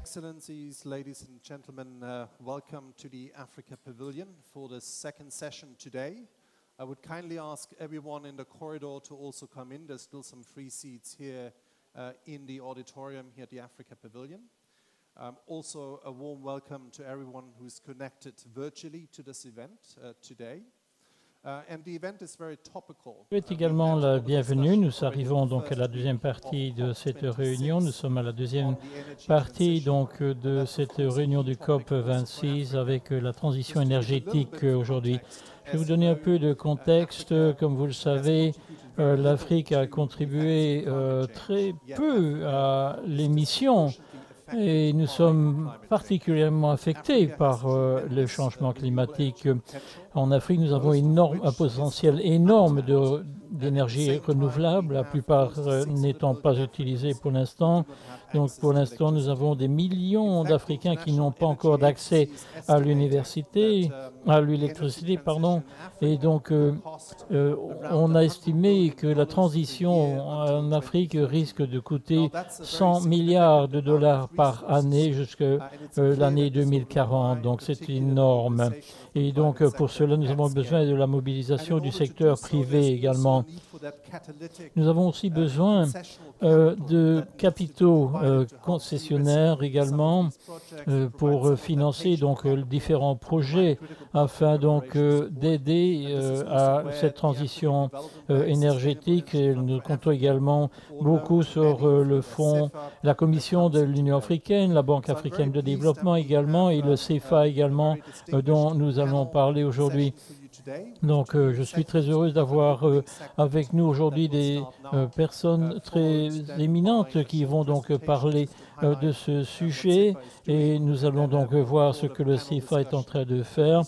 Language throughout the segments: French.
Excellencies, ladies and gentlemen, uh, welcome to the Africa Pavilion for the second session today. I would kindly ask everyone in the corridor to also come in. There's still some free seats here uh, in the auditorium here at the Africa Pavilion. Um, also, a warm welcome to everyone who's connected virtually to this event uh, today. Uh, topical. Je souhaite également la bienvenue. Nous arrivons donc à la deuxième partie de cette réunion. Nous sommes à la deuxième partie donc de cette réunion du COP 26 avec la transition énergétique aujourd'hui. Je vais vous donner un peu de contexte. Comme vous le savez, euh, l'Afrique a contribué euh, très peu à l'émission et nous sommes particulièrement affectés par euh, le changement climatique. En Afrique, nous avons énorme, un potentiel énorme d'énergie renouvelable, la plupart euh, n'étant pas utilisées pour l'instant. Donc pour l'instant, nous avons des millions d'Africains qui n'ont pas encore d'accès à l'université, à l'électricité, pardon. Et donc, euh, euh, on a estimé que la transition en Afrique risque de coûter 100 milliards de dollars par année jusqu'à l'année 2040. Donc c'est énorme. Et donc, pour cela, nous avons besoin de la mobilisation du secteur privé également. Nous avons aussi besoin euh, de capitaux euh, concessionnaires également euh, pour financer donc différents projets afin donc d'aider à cette transition énergétique. nous comptons également beaucoup sur le fonds, la Commission de l'Union africaine, la Banque africaine de développement également et le CFA également dont nous allons parler aujourd'hui. Donc, euh, je suis très heureuse d'avoir euh, avec nous aujourd'hui des euh, personnes très éminentes qui vont donc parler de ce sujet et nous allons donc voir ce que le CFA est en train de faire.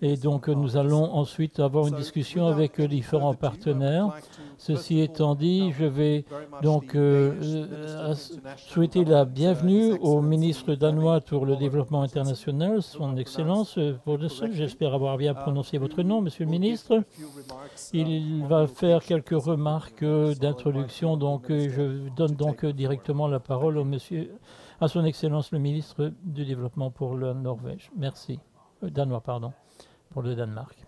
Et donc, nous allons ensuite avoir une discussion avec différents partenaires. Ceci étant dit, je vais donc euh, euh, souhaiter la bienvenue au ministre danois pour le développement international, son Excellence pour. J'espère avoir bien prononcé votre nom, Monsieur le ministre. Il va faire quelques remarques d'introduction, donc euh, je donne donc directement la parole au monsieur, à son Excellence le ministre du développement pour la Norvège. Merci. danois, pardon, pour le Danemark.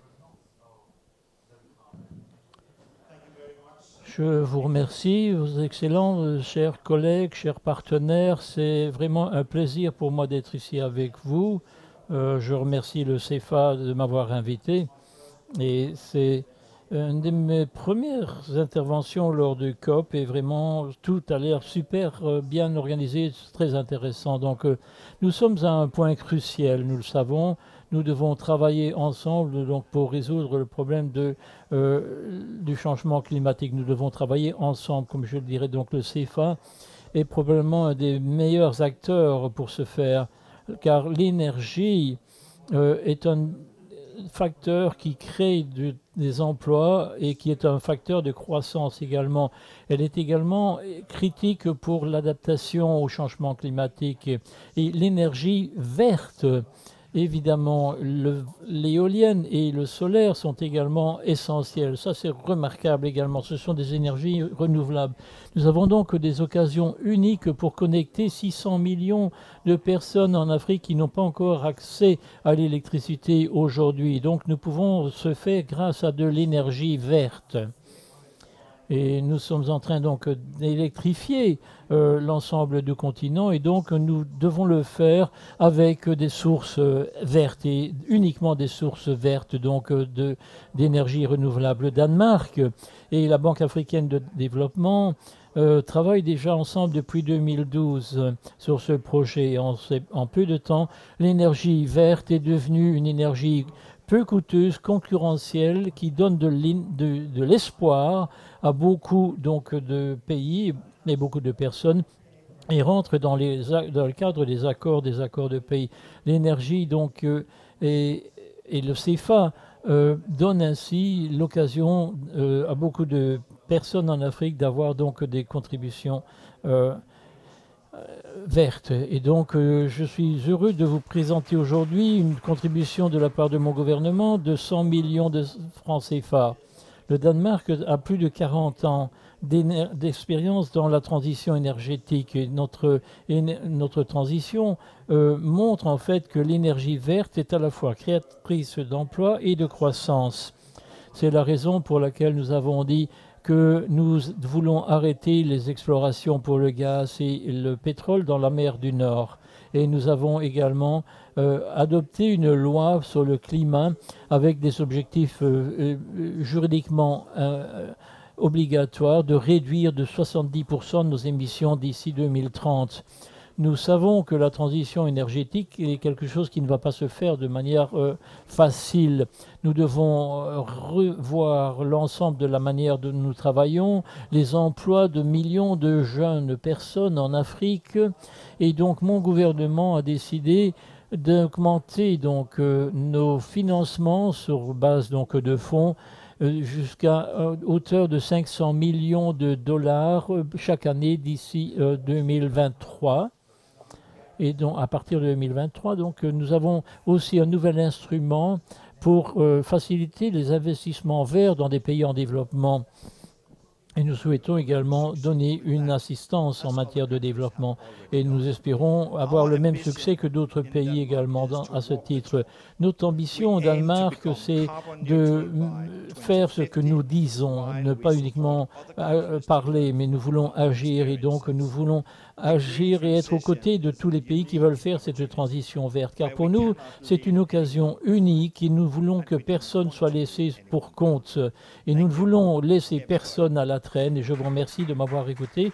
Je vous remercie, vos excellents, euh, chers collègues, chers partenaires. C'est vraiment un plaisir pour moi d'être ici avec vous. Euh, je remercie le CEFA de m'avoir invité. Et c'est une de mes premières interventions lors du COP et vraiment tout a l'air super euh, bien organisé, très intéressant. Donc nous sommes à un point crucial, nous le savons. Nous devons travailler ensemble donc, pour résoudre le problème de, euh, du changement climatique. Nous devons travailler ensemble, comme je le dirais. Donc le CFA est probablement un des meilleurs acteurs pour ce faire, car l'énergie euh, est un facteur qui crée des emplois et qui est un facteur de croissance également. Elle est également critique pour l'adaptation au changement climatique. Et l'énergie verte Évidemment, l'éolienne et le solaire sont également essentiels. Ça, c'est remarquable également. Ce sont des énergies renouvelables. Nous avons donc des occasions uniques pour connecter 600 millions de personnes en Afrique qui n'ont pas encore accès à l'électricité aujourd'hui. Donc, nous pouvons se faire grâce à de l'énergie verte. Et nous sommes en train donc d'électrifier euh, l'ensemble du continent et donc nous devons le faire avec des sources euh, vertes et uniquement des sources vertes donc euh, d'énergie renouvelable. Danemark et la Banque africaine de développement travaillent déjà ensemble depuis 2012 sur ce projet. En peu de temps, l'énergie verte est devenue une énergie peu coûteuse, concurrentielle, qui donne de l'espoir à beaucoup donc, de pays et beaucoup de personnes et rentre dans, le cadre des accords, des accords de pays. L'énergie, euh, et, le CFA euh, donne ainsi l'occasion euh, à beaucoup de personnes en Afrique d'avoir donc des contributions vertes. Et donc, je suis heureux de vous présenter aujourd'hui une contribution de la part de mon gouvernement de 100 millions de francs CFA. Le Danemark a plus de 40 ans d'expérience dans la transition énergétique. Et notre, transition euh, montre en fait que l'énergie verte est à la fois créatrice d'emplois et de croissance. C'est la raison pour laquelle nous avons dit que nous voulons arrêter les explorations pour le gaz et le pétrole dans la mer du Nord. Et nous avons également euh, adopté une loi sur le climat avec des objectifs euh, juridiquement obligatoire de réduire de 70% nos émissions d'ici 2030. Nous savons que la transition énergétique est quelque chose qui ne va pas se faire de manière euh, facile. Nous devons euh, revoir l'ensemble de la manière dont nous travaillons, les emplois de millions de jeunes personnes en Afrique. Et donc mon gouvernement a décidé d'augmenter donc euh, nos financements sur base donc de fonds jusqu'à hauteur de 500 millions de dollars chaque année d'ici 2023. Et donc, à partir de 2023, donc, nous avons aussi un nouvel instrument pour faciliter les investissements verts dans des pays en développement. Et nous souhaitons également donner une assistance en matière de développement. Et nous espérons avoir le même succès que d'autres pays également à ce titre. Notre ambition au Danemark, c'est de faire ce que nous disons, ne pas uniquement euh, parler, mais nous voulons agir. Et donc, nous voulons agir et être aux côtés de tous les pays qui veulent faire cette transition verte. Car pour nous, c'est une occasion unique et nous voulons que personne soit laissé pour compte. Et nous ne voulons laisser personne à la traîne. Et je vous remercie de m'avoir écouté.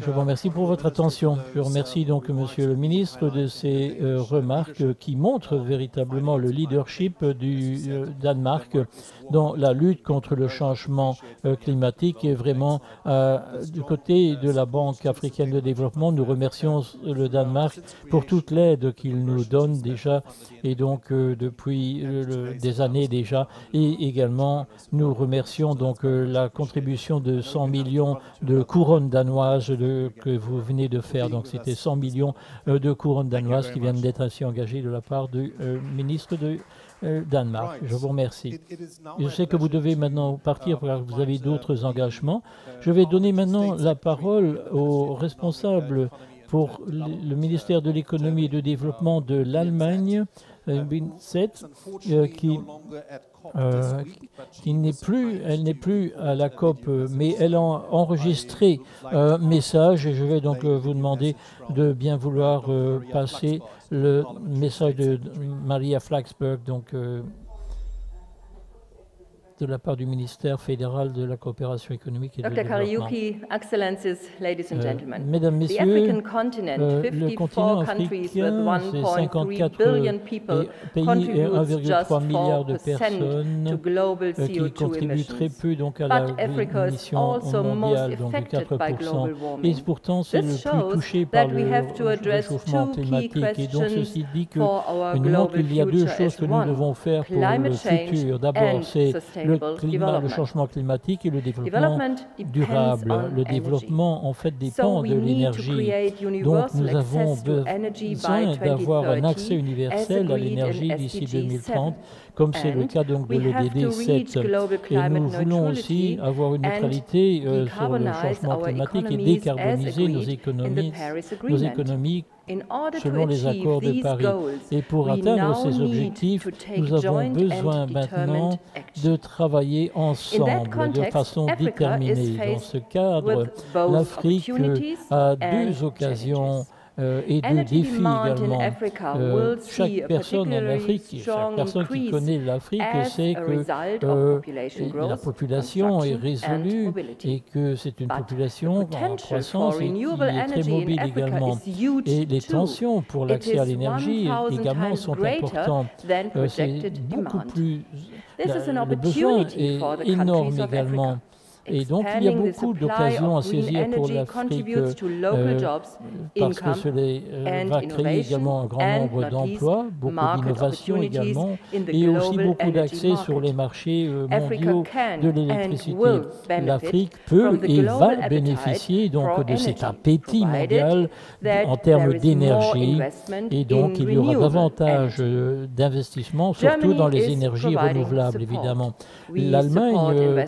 Je vous remercie pour votre attention. Je remercie donc Monsieur le ministre de ces euh, remarques qui montrent véritablement le leadership du euh, Danemark dans la lutte contre le changement euh, climatique et vraiment du côté de la Banque africaine de développement, nous remercions le Danemark pour toute l'aide qu'il nous donne déjà et donc depuis des années déjà et également nous remercions donc la contribution de 100 millions de couronnes danoise que vous venez de faire. Donc c'était 100 millions euh, de couronnes danoises qui viennent d'être ainsi engagées de la part du euh, ministre de euh, Danemark. Je vous remercie. Je sais que vous devez maintenant partir car vous avez d'autres engagements. Je vais donner maintenant la parole au responsable pour le ministère de l'économie et du développement de l'Allemagne, Vincent, qui euh, elle n'est plus à la COP, mais elle a enregistré un message et je vais donc euh, vous demander de bien vouloir euh, passer le message de Maria Flaxberg, de la part du ministère fédéral de la coopération économique et Dr. du développement. Excellences, ladies and Euh, gentlemen. Mesdames, The Messieurs, euh, le 54 continent africain, c'est 1.3 54 billion people, et- pays et contributes 1,3 just milliards de 4% personnes euh, qui CO2 contribuent très peu donc à la But émission mondiale, donc de affected by 4%. global Et pourtant, c'est le plus touché par le réchauffement climatique. Et donc, ceci dit que nous montre qu'il y a deux choses que nous devons faire pour le futur. D'abord, c'est le climat, changement climatique et le développement durable. Le développement, en fait, dépend de l'énergie. Donc, nous avons besoin d'avoir un 2030 accès universel à l'énergie d'ici SDG 2030, comme c'est le And cas donc de l'ODD reach 7. global Et nous voulons aussi avoir une neutralité euh, sur le changement climatique et décarboniser nos économies, nos économies selon les accords de Paris. Et pour atteindre ces objectifs, nous avons besoin maintenant de travailler ensemble de façon déterminée. Dans ce cadre, l'Afrique a deux occasions et deux Energy défis demand in également. Africa Euh, will see chaque a personne en Afrique, chaque personne qui connaît l'Afrique sait que euh, la population est résolue et que c'est une population en croissance et qui est très mobile également. Et les tensions pour l'accès à l'énergie 1000 également sont importantes. Euh, C'est beaucoup plus This la- is an le besoin opportunity est for the énorme également. Et donc, il y a beaucoup d'occasions à saisir pour l'Afrique euh, parce que cela euh, va créer également un grand nombre d'emplois, beaucoup d'innovations également, et aussi beaucoup d'accès sur les marchés euh, mondiaux de l'électricité. L'Afrique peut et va bénéficier donc de cet appétit mondial en termes d'énergie, et donc il y aura davantage d'investissements, surtout dans les énergies renouvelables, évidemment. L'Allemagne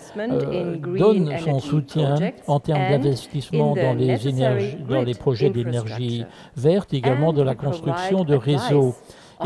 donne son soutien en termes d'investissement dans les, énergies, dans les projets d'énergie verte, également de la construction de réseaux.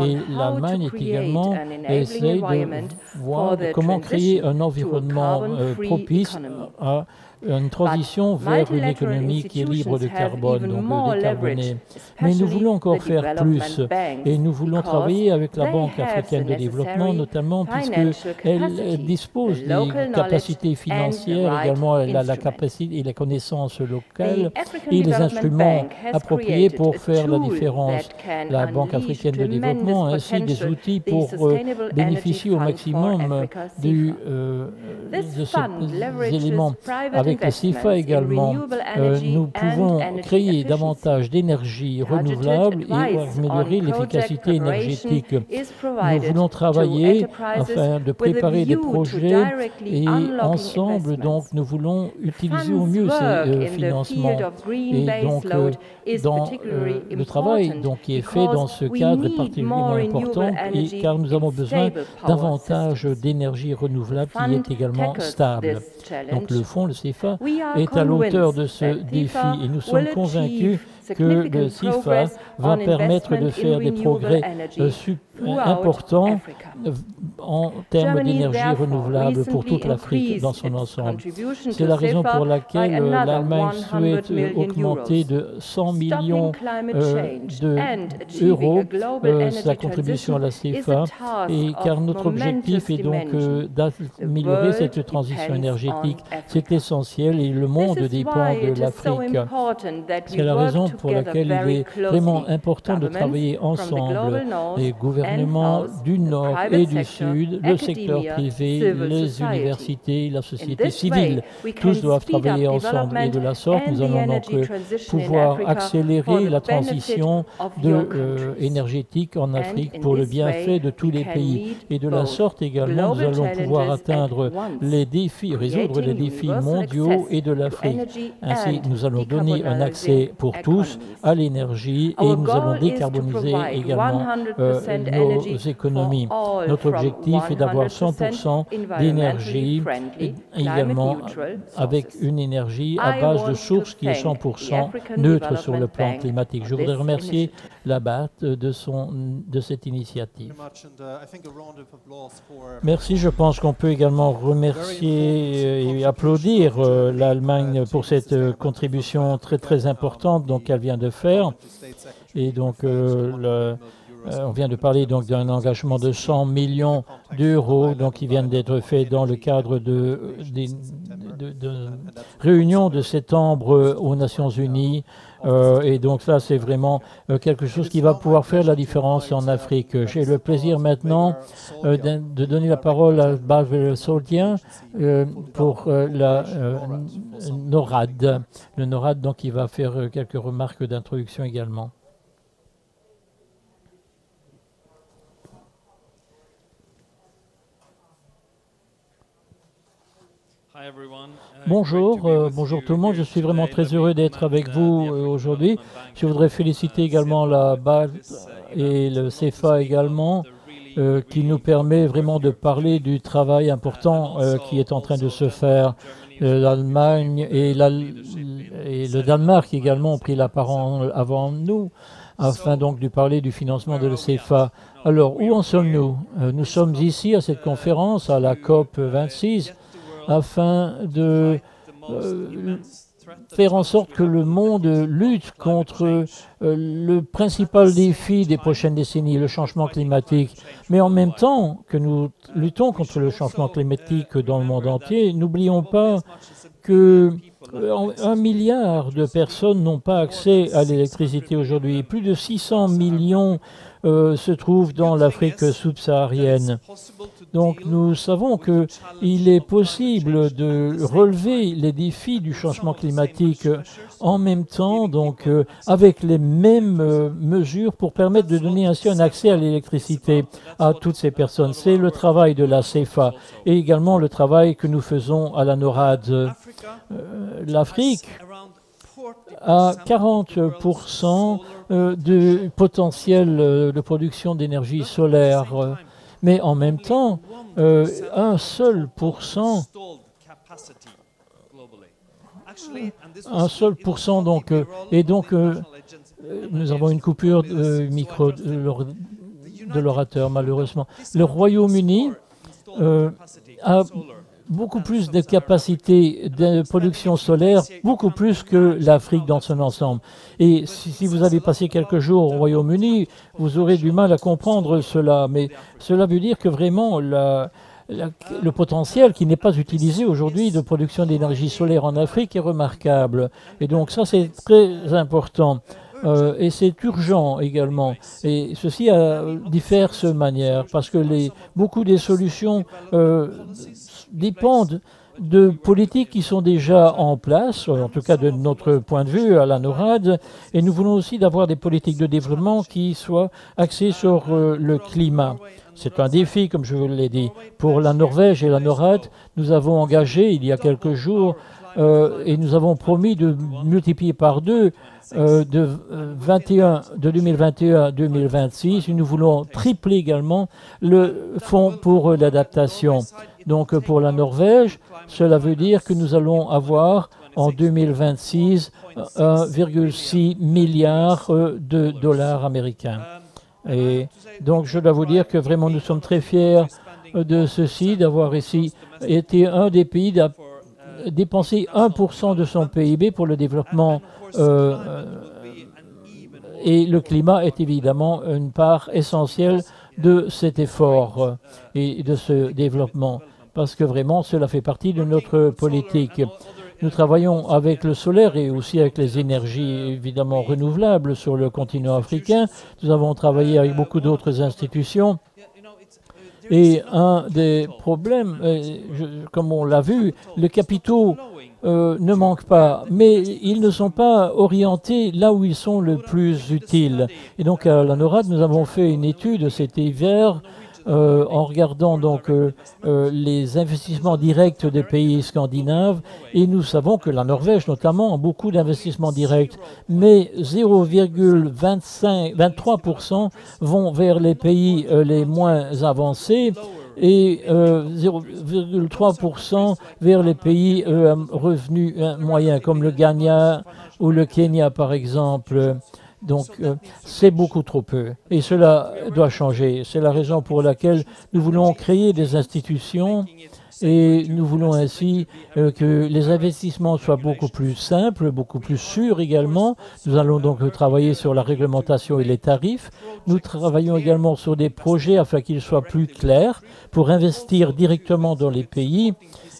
Et l'Allemagne est également essaie de voir comment créer un environnement euh, propice à une transition vers une économie qui est libre de carbone, donc décarbonée. Mais nous voulons encore faire plus et nous voulons travailler avec la Banque africaine de développement, notamment puisqu'elle dispose des capacités financières, également elle a la capacité et les connaissances locales et les instruments appropriés pour faire la différence. La Banque africaine de développement a ainsi des outils pour euh, bénéficier au maximum du, euh, de ces éléments avec avec la CIFA également, euh, nous pouvons créer davantage d'énergie renouvelable et améliorer l'efficacité énergétique. Nous voulons travailler afin de préparer des projets et ensemble, donc, nous voulons utiliser au mieux ces euh, financements. Et donc, euh, dans le travail donc, qui est fait dans ce cadre est particulièrement important et, car nous avons besoin davantage d'énergie renouvelable qui est également stable. Donc le fonds, le CFA, est à l'auteur de ce défi et nous sommes convaincus que le CIFA va permettre de faire des progrès euh, importants euh, en termes d'énergie renouvelable pour toute l'Afrique dans son ensemble. C'est la raison pour laquelle euh, l'Allemagne souhaite augmenter de 100 millions d'euros sa contribution à la CFA, et car notre objectif est donc d'améliorer cette transition énergétique. C'est essentiel et le monde dépend de l'Afrique. C'est la raison pour laquelle il est vraiment important de travailler ensemble, les gouvernements du Nord et du Sud, le secteur privé, les universités, la société civile. Tous doivent travailler ensemble et de la sorte, nous allons donc euh, pouvoir accélérer la transition de, euh, énergétique en Afrique pour le bienfait de tous les pays. Et de la sorte également, nous allons pouvoir atteindre les défis, résoudre les défis mondiaux et de l'Afrique. Ainsi, nous allons donner un accès pour tous à l'énergie et nous allons décarboniser également euh, nos économies. Notre objectif est d'avoir 100% d'énergie également avec une énergie à base de sources qui est 100% neutre sur le plan climatique. Je voudrais remercier la BAT de, son, de cette initiative. Merci. Je pense qu'on peut également remercier et applaudir euh, l'Allemagne pour cette contribution très très importante donc qu'elle vient de faire. Et donc, euh, euh, on vient de parler donc d'un engagement de 100 millions d'euros, donc qui viennent d'être faits dans le cadre de, de, de, réunions de septembre aux Nations Unies. Euh, et donc ça, c'est vraiment quelque chose qui va pouvoir faire la différence en Afrique. J'ai le plaisir maintenant de donner la parole à Bavel Saudien pour la NORAD. Le NORAD, donc, il va faire quelques remarques d'introduction également. Bonjour, euh, bonjour tout le monde. Je suis vraiment très heureux d'être avec vous euh, aujourd'hui. Je voudrais féliciter également la BAL et le CFA également, euh, qui nous permet vraiment de parler du travail important qui est en train de se faire. L'Allemagne et, et, le Danemark également ont pris la parole avant nous afin donc de parler du financement de la CFA. Alors, où en sommes-nous? Nous sommes ici à cette conférence, à la COP 26, afin de euh, faire en sorte que le monde lutte contre euh, le principal défi des prochaines décennies, le changement climatique. Mais en même temps que nous luttons contre le changement climatique dans le monde entier, n'oublions pas que euh, un milliard de personnes n'ont pas accès à l'électricité aujourd'hui. Plus de 600 millions euh, se trouvent dans l'Afrique subsaharienne. Donc nous savons qu'il est possible de relever les défis du changement climatique en même temps, donc euh, avec les mêmes euh, mesures pour permettre de donner ainsi un accès à l'électricité à toutes ces personnes. C'est le travail de la CEFA et également le travail que nous faisons à la NORAD. L'Afrique a 40% de potentiel de production d'énergie solaire mais en même temps, euh, un seul pourcent, un seul pourcent donc, euh, et donc euh, nous avons une coupure de micro de l'orateur malheureusement. Le Royaume-Uni a beaucoup plus de capacités de production solaire, beaucoup plus que l'Afrique dans son ensemble. Et si, vous avez passé quelques jours au Royaume-Uni, vous aurez du mal à comprendre cela. Mais cela veut dire que vraiment, le potentiel qui n'est pas utilisé aujourd'hui de production d'énergie solaire en Afrique est remarquable. Et donc ça, c'est très important. Euh, et c'est urgent également. Et ceci a diverses manières, parce que les, beaucoup des solutions euh, dépendent de politiques qui sont déjà en place, en tout cas de notre point de vue à la NORAD, et nous voulons aussi d'avoir des politiques de développement qui soient axées sur euh, le climat. C'est un défi, comme je vous l'ai dit. Pour la Norvège et la NORAD, nous avons engagé il y a quelques jours euh, et nous avons promis de multiplier par deux euh, de, 21, de 2021 à 2026. Nous voulons tripler également le fonds pour l'adaptation. Donc pour la Norvège, cela veut dire que nous allons avoir en 2026 1,6 milliard euh, de dollars américains. Et donc je dois vous dire que vraiment nous sommes très fiers euh, de ceci, d'avoir ici été un des pays à dépenser 1% de son PIB pour le développement euh, et le climat est évidemment une part essentielle de cet effort et de ce développement parce que vraiment cela fait partie de notre politique. Nous travaillons avec le solaire et aussi avec les énergies évidemment renouvelables sur le continent africain. Nous avons travaillé avec beaucoup d'autres institutions. Et un des problèmes, euh, comme on l'a vu, les capitaux euh, ne manquent pas, mais ils ne sont pas orientés là où ils sont le plus utiles. Et donc à la NORAD, nous avons fait une étude cet hiver euh, en regardant donc euh, euh, les investissements directs des pays scandinaves et nous savons que la Norvège notamment a beaucoup d'investissements directs, mais 0,23% vont vers les pays les moins avancés et 0,3% vers les pays revenus moyens comme le Ghana ou le Kenya par exemple. Donc, euh, c'est beaucoup trop peu. Et cela doit changer. C'est la raison pour laquelle nous voulons créer des institutions et nous voulons ainsi euh, que les investissements soient beaucoup plus simples, beaucoup plus sûrs également. Nous allons donc travailler sur la réglementation et les tarifs. Nous travaillons également sur des projets afin qu'ils soient plus clairs pour investir directement dans les pays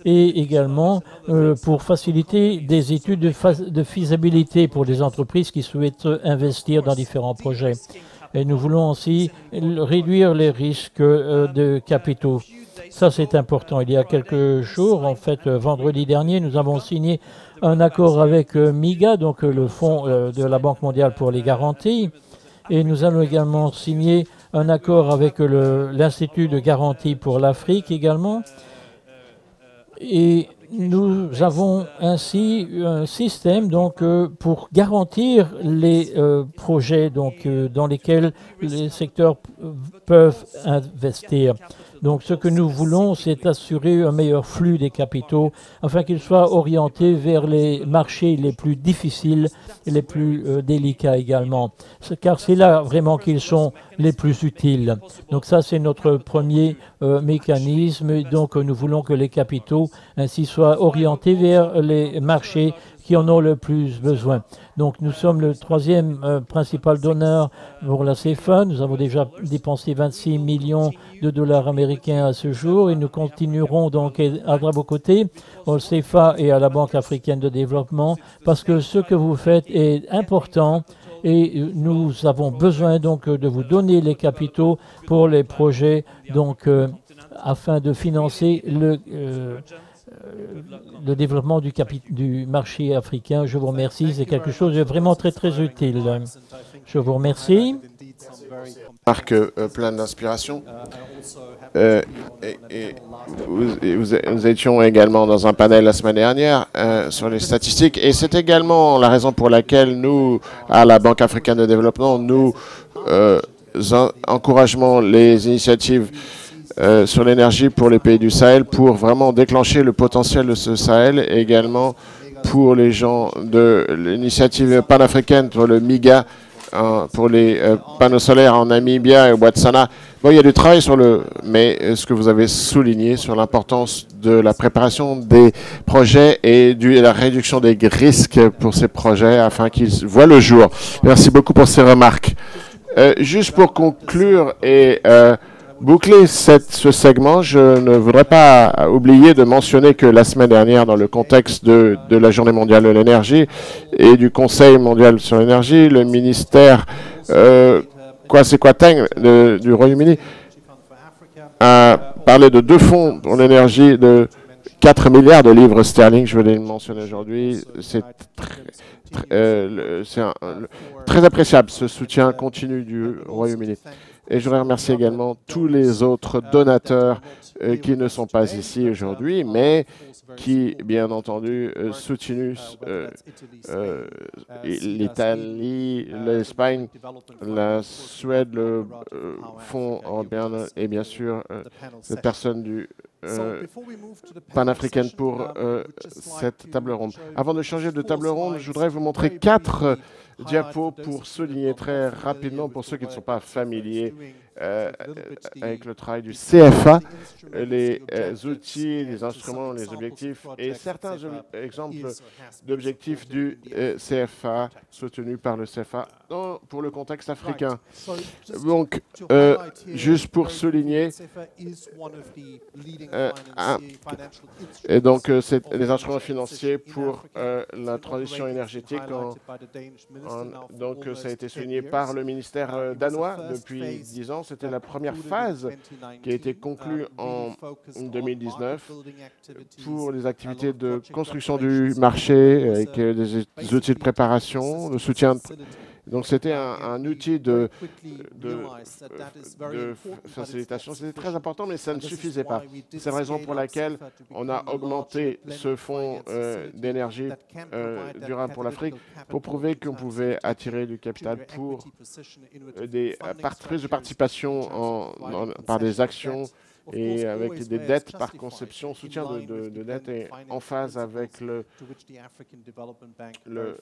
et également euh, pour faciliter des études de, faisabilité pour des entreprises qui souhaitent investir dans différents projets. Et nous voulons aussi réduire les risques euh, de capitaux. Ça, c'est important. Il y a quelques jours, en fait, euh, vendredi dernier, nous avons signé un accord avec MIGA, donc le Fonds de la Banque mondiale pour les garanties. Et nous allons également signer un accord avec l'Institut de garantie pour l'Afrique également. Et nous avons ainsi un système euh, pour garantir les euh, projets euh, dans lesquels les secteurs peuvent investir. Donc ce que nous voulons, c'est assurer un meilleur flux des capitaux afin qu'ils soient orientés vers les marchés les plus difficiles et les plus euh, délicats également, car c'est là vraiment qu'ils sont les plus utiles. Donc ça, c'est notre premier euh, mécanisme. Donc nous voulons que les capitaux ainsi soient orientés vers les marchés qui en ont le plus besoin. Donc nous sommes le troisième euh, principal donneur pour la CFA. Nous avons déjà dépensé 26 millions de dollars américains à ce jour et nous continuerons donc à vos côtés au CFA et à la Banque africaine de développement parce que ce que vous faites est important et nous avons besoin donc de vous donner les capitaux pour les projets donc euh, afin de financer le, euh, le développement du, marché africain. Je vous remercie, c'est quelque chose de vraiment très très utile. Je vous remercie. Marc, euh, plein d'inspiration. Euh, et, nous, étions également dans un panel la semaine dernière euh, sur les statistiques et c'est également la raison pour laquelle nous, à la Banque africaine de développement, nous encourageons les initiatives sur l'énergie pour les pays du Sahel pour vraiment déclencher le potentiel de ce Sahel et également pour les gens de l'initiative panafricaine pour le MIGA pour les euh, panneaux solaires en Namibia et au Botswana. Bon, il y a du travail sur le, mais euh, ce que vous avez souligné sur l'importance de la préparation des projets et de la réduction des risques pour ces projets afin qu'ils voient le jour. Merci beaucoup pour ces remarques. Euh, juste pour conclure et boucler ce segment, je ne voudrais pas oublier de mentionner que la semaine dernière, dans le contexte de, la Journée mondiale de l'énergie et du Conseil mondial sur l'énergie, le ministère euh, Kwasi Kwarteng du Royaume-Uni a parlé de deux fonds pour l'énergie de 4 milliards de livres sterling. Je voulais le mentionner aujourd'hui. C'est euh, très appréciable ce soutien continu du Royaume-Uni. Et je voudrais remercier également tous les autres donateurs qui ne sont pas ici aujourd'hui, mais qui, bien entendu, euh, soutiennent euh, l'Italie, l'Espagne, la Suède, le Fonds européen et bien sûr les personnes du panafricaine pour cette table ronde. Avant de changer de table ronde, je voudrais vous montrer quatre diapo pour souligner très rapidement, pour ceux qui ne sont pas familiers euh, avec le travail du CFA, les euh, outils, les instruments, les objectifs et certains exemples d'objectifs du euh, CFA soutenus par le CFA pour le contexte africain. Donc, juste pour souligner, et donc c'est les instruments financiers pour la transition énergétique. donc, ça a été souligné par le ministère danois depuis 10 ans c'était la première phase qui a été conclue en 2019 pour les activités de construction du marché avec des outils de préparation, le soutien donc c'était un, outil de, de, facilitation. C'était très important, mais ça ne suffisait pas. C'est la raison pour laquelle on a augmenté ce fonds euh, d'énergie euh, durable pour l'Afrique pour prouver qu'on pouvait attirer du capital pour euh, des prises de participation en, par des actions et avec des dettes par conception, soutien de, de, dettes est en phase avec le, le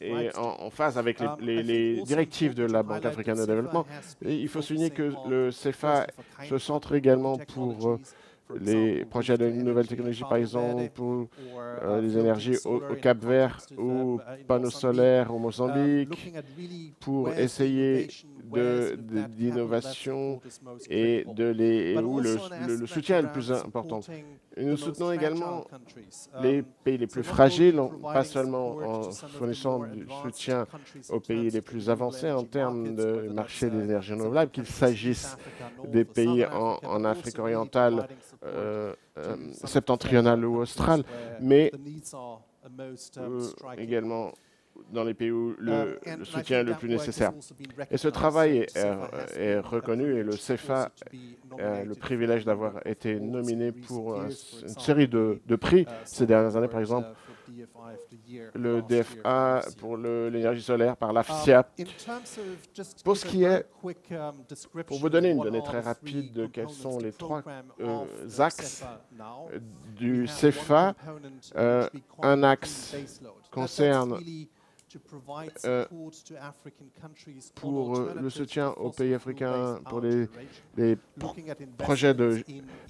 et en, phase avec les, les, directives de la Banque africaine de développement. Et il faut souligner que le CFA se centre également pour les projets de nouvelles technologies, par exemple, pour euh, les énergies au, Cap Vert ou panneaux solaires au Mozambique, pour essayer d'innovation et de les, où le, le, soutien est le plus important. Et nous soutenons également les pays les plus fragiles, pas seulement en fournissant du soutien aux pays les plus avancés en termes de marché des énergies renouvelables, qu'il s'agisse des pays en Afrique orientale euh, euh, septentrionale ou australe, mais euh, également dans les pays où le, soutien est le plus nécessaire. Et ce travail est, reconnu et le CFA a le privilège d'avoir été nominé pour une série de, de prix ces dernières années, par exemple le DFA pour l'énergie solaire par l'AFSIA. Pour ce qui est, pour vous donner une donnée très rapide de quels sont les trois euh, axes du euh, un axe concerne euh, pour euh, le soutien aux pays africains pour les, projets de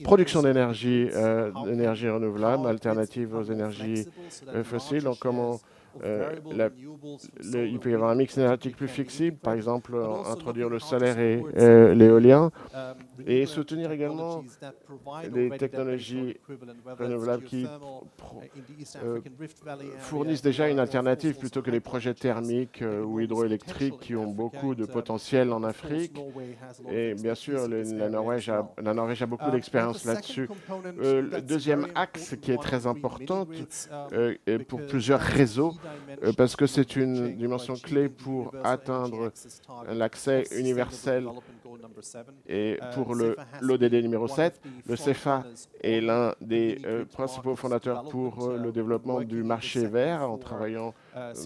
production d'énergie, euh, renouvelable, alternative aux énergies fossiles. Donc, comment euh, la- le- il peut y avoir un mix énergétique plus flexible, par exemple introduire le solaire et euh, l'éolien, et soutenir également des technologies renouvelables qui pro- euh, fournissent déjà une alternative plutôt que les projets thermiques euh, ou hydroélectriques qui ont beaucoup de potentiel en Afrique. Et bien sûr, le- la, Norvège a, la Norvège a beaucoup d'expérience là-dessus. Le deuxième axe qui est très important pour plusieurs réseaux, parce que c'est une dimension clé pour atteindre l'accès universel et pour l'ODD numéro 7, le CEFA est l'un des euh, principaux fondateurs pour euh, le développement du marché vert en travaillant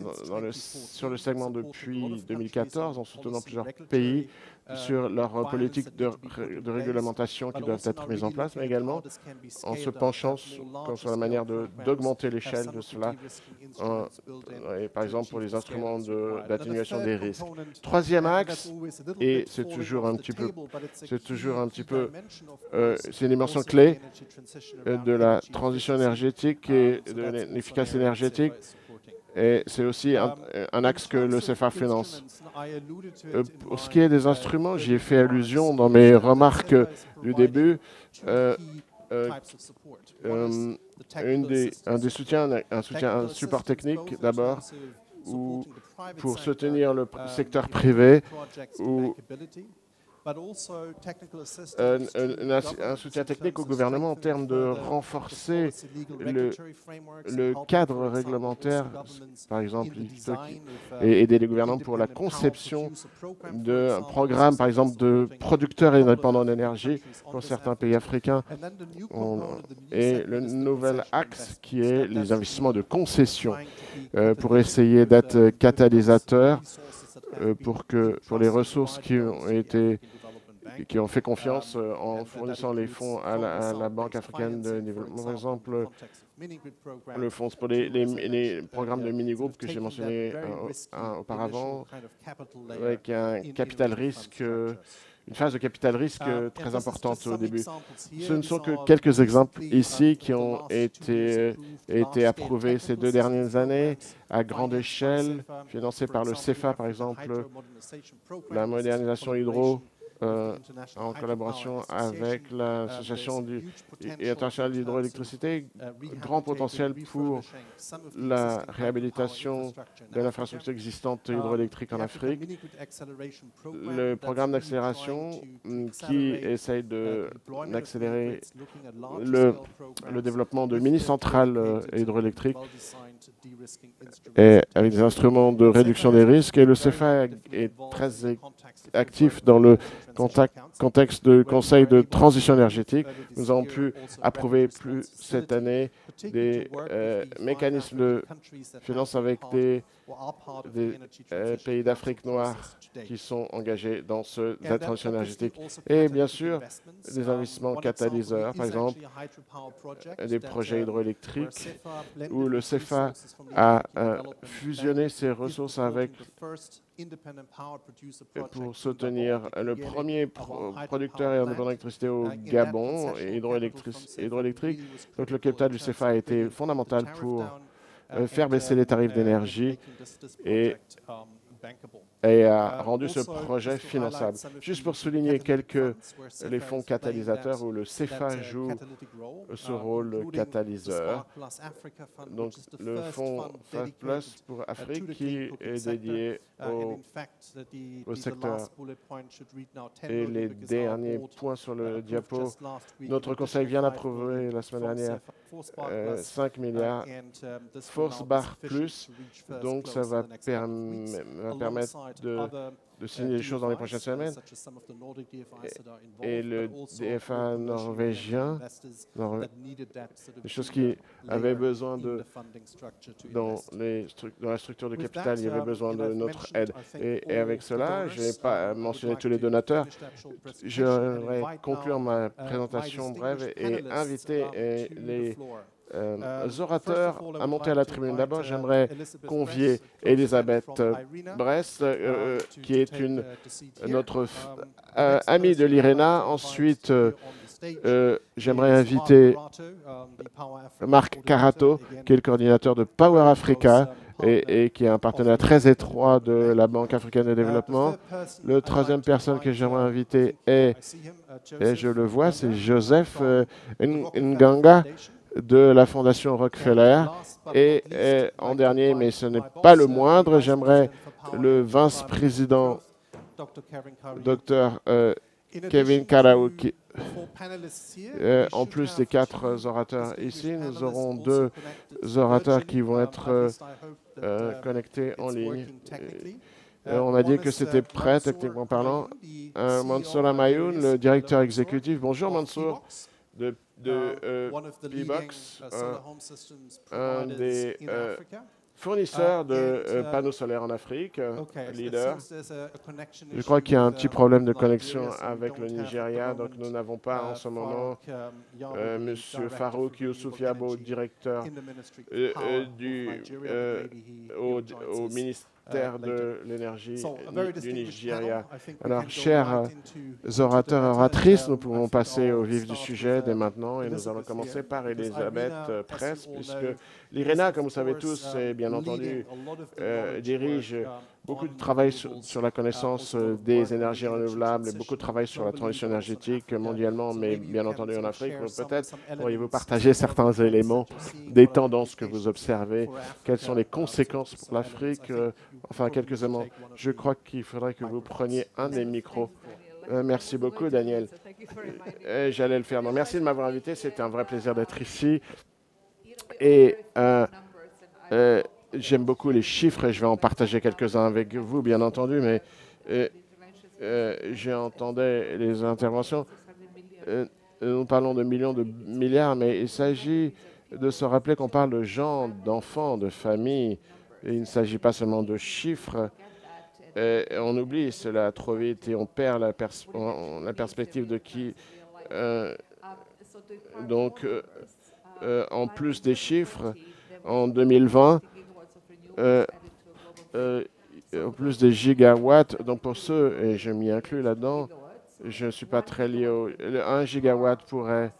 dans- dans le- sur le segment depuis 2014 en soutenant plusieurs pays sur leurs politiques de, ré- de réglementation qui doivent être mises en place, mais également en se penchant sur, la manière d'augmenter l'échelle de cela, en- et par exemple pour les instruments de- d'atténuation des risques. Troisième axe, et c'est toujours un petit peu- c'est toujours un petit peu, euh, c'est une dimension clé euh, de la transition énergétique et de l'efficacité énergétique, et c'est aussi un, un axe que le CFA finance. Euh, pour ce qui est des instruments, j'y ai fait allusion dans mes remarques du début. euh, euh, euh, une des, un des soutiens, un soutien, un support technique d'abord, ou pour soutenir le pr- secteur privé, ou euh, un, un- un soutien technique au gouvernement en termes de renforcer le, le cadre réglementaire, par exemple, et aider les gouvernements pour la conception d'un programme, par exemple, de producteurs indépendants d'énergie pour certains pays africains. On- et le nouvel axe qui est les investissements de concession euh, pour essayer d'être catalysateurs euh, pour, que, pour les ressources qui ont été qui ont fait confiance euh, en fournissant les fonds à la, Banque africaine de développement. Par exemple, le fonds pour les, les- les programmes de mini-groupes que j'ai mentionné euh, auparavant, avec un capital risque, euh, une phase de capital risque euh, très importante au début. Ce ne sont que quelques exemples ici qui ont été, été approuvés ces deux dernières années à grande échelle, financés par le CEFA par exemple, la modernisation hydro euh, en collaboration avec l'Association du- et internationale d'hydroélectricité, grand potentiel pour la réhabilitation de l'infrastructure existante hydroélectrique en Afrique. Le programme d'accélération mm, qui essaye de- d'accélérer le, le développement de mini-centrales euh, hydroélectriques et avec des instruments de réduction des risques. Et le CFA est très actif dans le contact- contexte de Conseil de transition énergétique. Nous avons pu approuver plus cette année des euh, mécanismes de finance avec des, euh, pays d'Afrique noire qui sont engagés dans ce, transition énergétique. Et bien sûr, des investissements catalyseurs, par exemple, des projets hydroélectriques où le CFA a euh, fusionné ses ressources avec pour soutenir le premier pro- producteur et indépendant d'électricité au Gabon et hydroélectrique. Donc le capital du CFA a été fondamental pour euh, faire baisser les tarifs d'énergie et, et a rendu ce projet finançable. Juste pour souligner quelques les fonds catalysateurs où le CFA joue ce rôle catalyseur. Donc le fonds Plus pour Afrique qui est dédié au, au secteur. Et les derniers points sur le diapo, notre conseil vient d'approuver la semaine dernière euh, 5 milliards Force Bar Plus, donc ça va, perm- va permettre de, de signer les choses dans les prochaines semaines. Et, et le DFA norvégien, norvé- des choses qui avaient besoin de, dans, les stru- dans la structure de capital, il y avait besoin de notre aide. Et, et avec cela, je n'ai pas mentionné tous les donateurs. J'aimerais conclure ma présentation brève et inviter euh, les euh, orateurs à monter à la tribune. D'abord, j'aimerais convier Elisabeth euh, Bress, euh, euh, qui est une, notre f- euh, amie de l'IRENA. Ensuite, euh, euh, j'aimerais inviter Marc Carato, qui est le coordinateur de Power Africa et, et qui est un partenaire très étroit de la Banque africaine de développement. Le troisième personne que j'aimerais inviter est, et je le vois, c'est Joseph euh, Nganga de la Fondation Rockefeller. Et, et en dernier, mais ce n'est pas le moindre, j'aimerais le vice-président, Dr. euh, Kevin Karau, qui, euh, en plus des quatre orateurs ici, nous aurons deux orateurs qui vont être euh, connectés en ligne. On a dit que c'était prêt, techniquement parlant. Mansour Amayoun, le directeur exécutif. Bonjour Mansour, de euh, P-Box, un, un des euh, fournisseurs de euh, panneaux solaires en Afrique, euh, leader. Je crois qu'il y a un petit problème de connexion avec le Nigeria, donc nous n'avons pas en ce moment euh, Monsieur Farouk Youssouf Yabo, directeur euh, euh, du, euh, au, au ministère de l'énergie du, Nigeria. Alors, chers euh, orateurs et oratrices, nous pouvons passer au vif du sujet dès maintenant et nous allons commencer par Elisabeth euh, Press, puisque l'IRENA, comme vous savez tous, est bien entendu, euh, dirige beaucoup de travail sur, sur la connaissance euh, des énergies renouvelables et beaucoup de travail sur la transition énergétique mondialement, mais bien entendu en Afrique. Peut-être pourriez-vous partager certains éléments des tendances que vous observez, quelles sont les conséquences pour l'Afrique, enfin quelques éléments. Je crois qu'il faudrait que vous preniez un des micros. Euh, merci beaucoup, Daniel. Euh, J'allais le faire. Merci de m'avoir invité. C'était un vrai plaisir d'être ici. Et euh, j'aime beaucoup les chiffres et je vais en partager quelques-uns avec vous, bien entendu, mais euh, j'entendais les interventions. Nous parlons de millions de milliards, mais il s'agit de se rappeler qu'on parle de gens, d'enfants, de familles. Et il ne s'agit pas seulement de chiffres. Euh, on oublie cela trop vite et on perd la, perspective de qui. euh, donc, euh, euh, en plus des chiffres, en 2020, euh, euh, en plus des gigawatts, donc pour ceux, et je m'y inclus là-dedans, je ne suis pas très lié au. le 1 gigawatt pourrait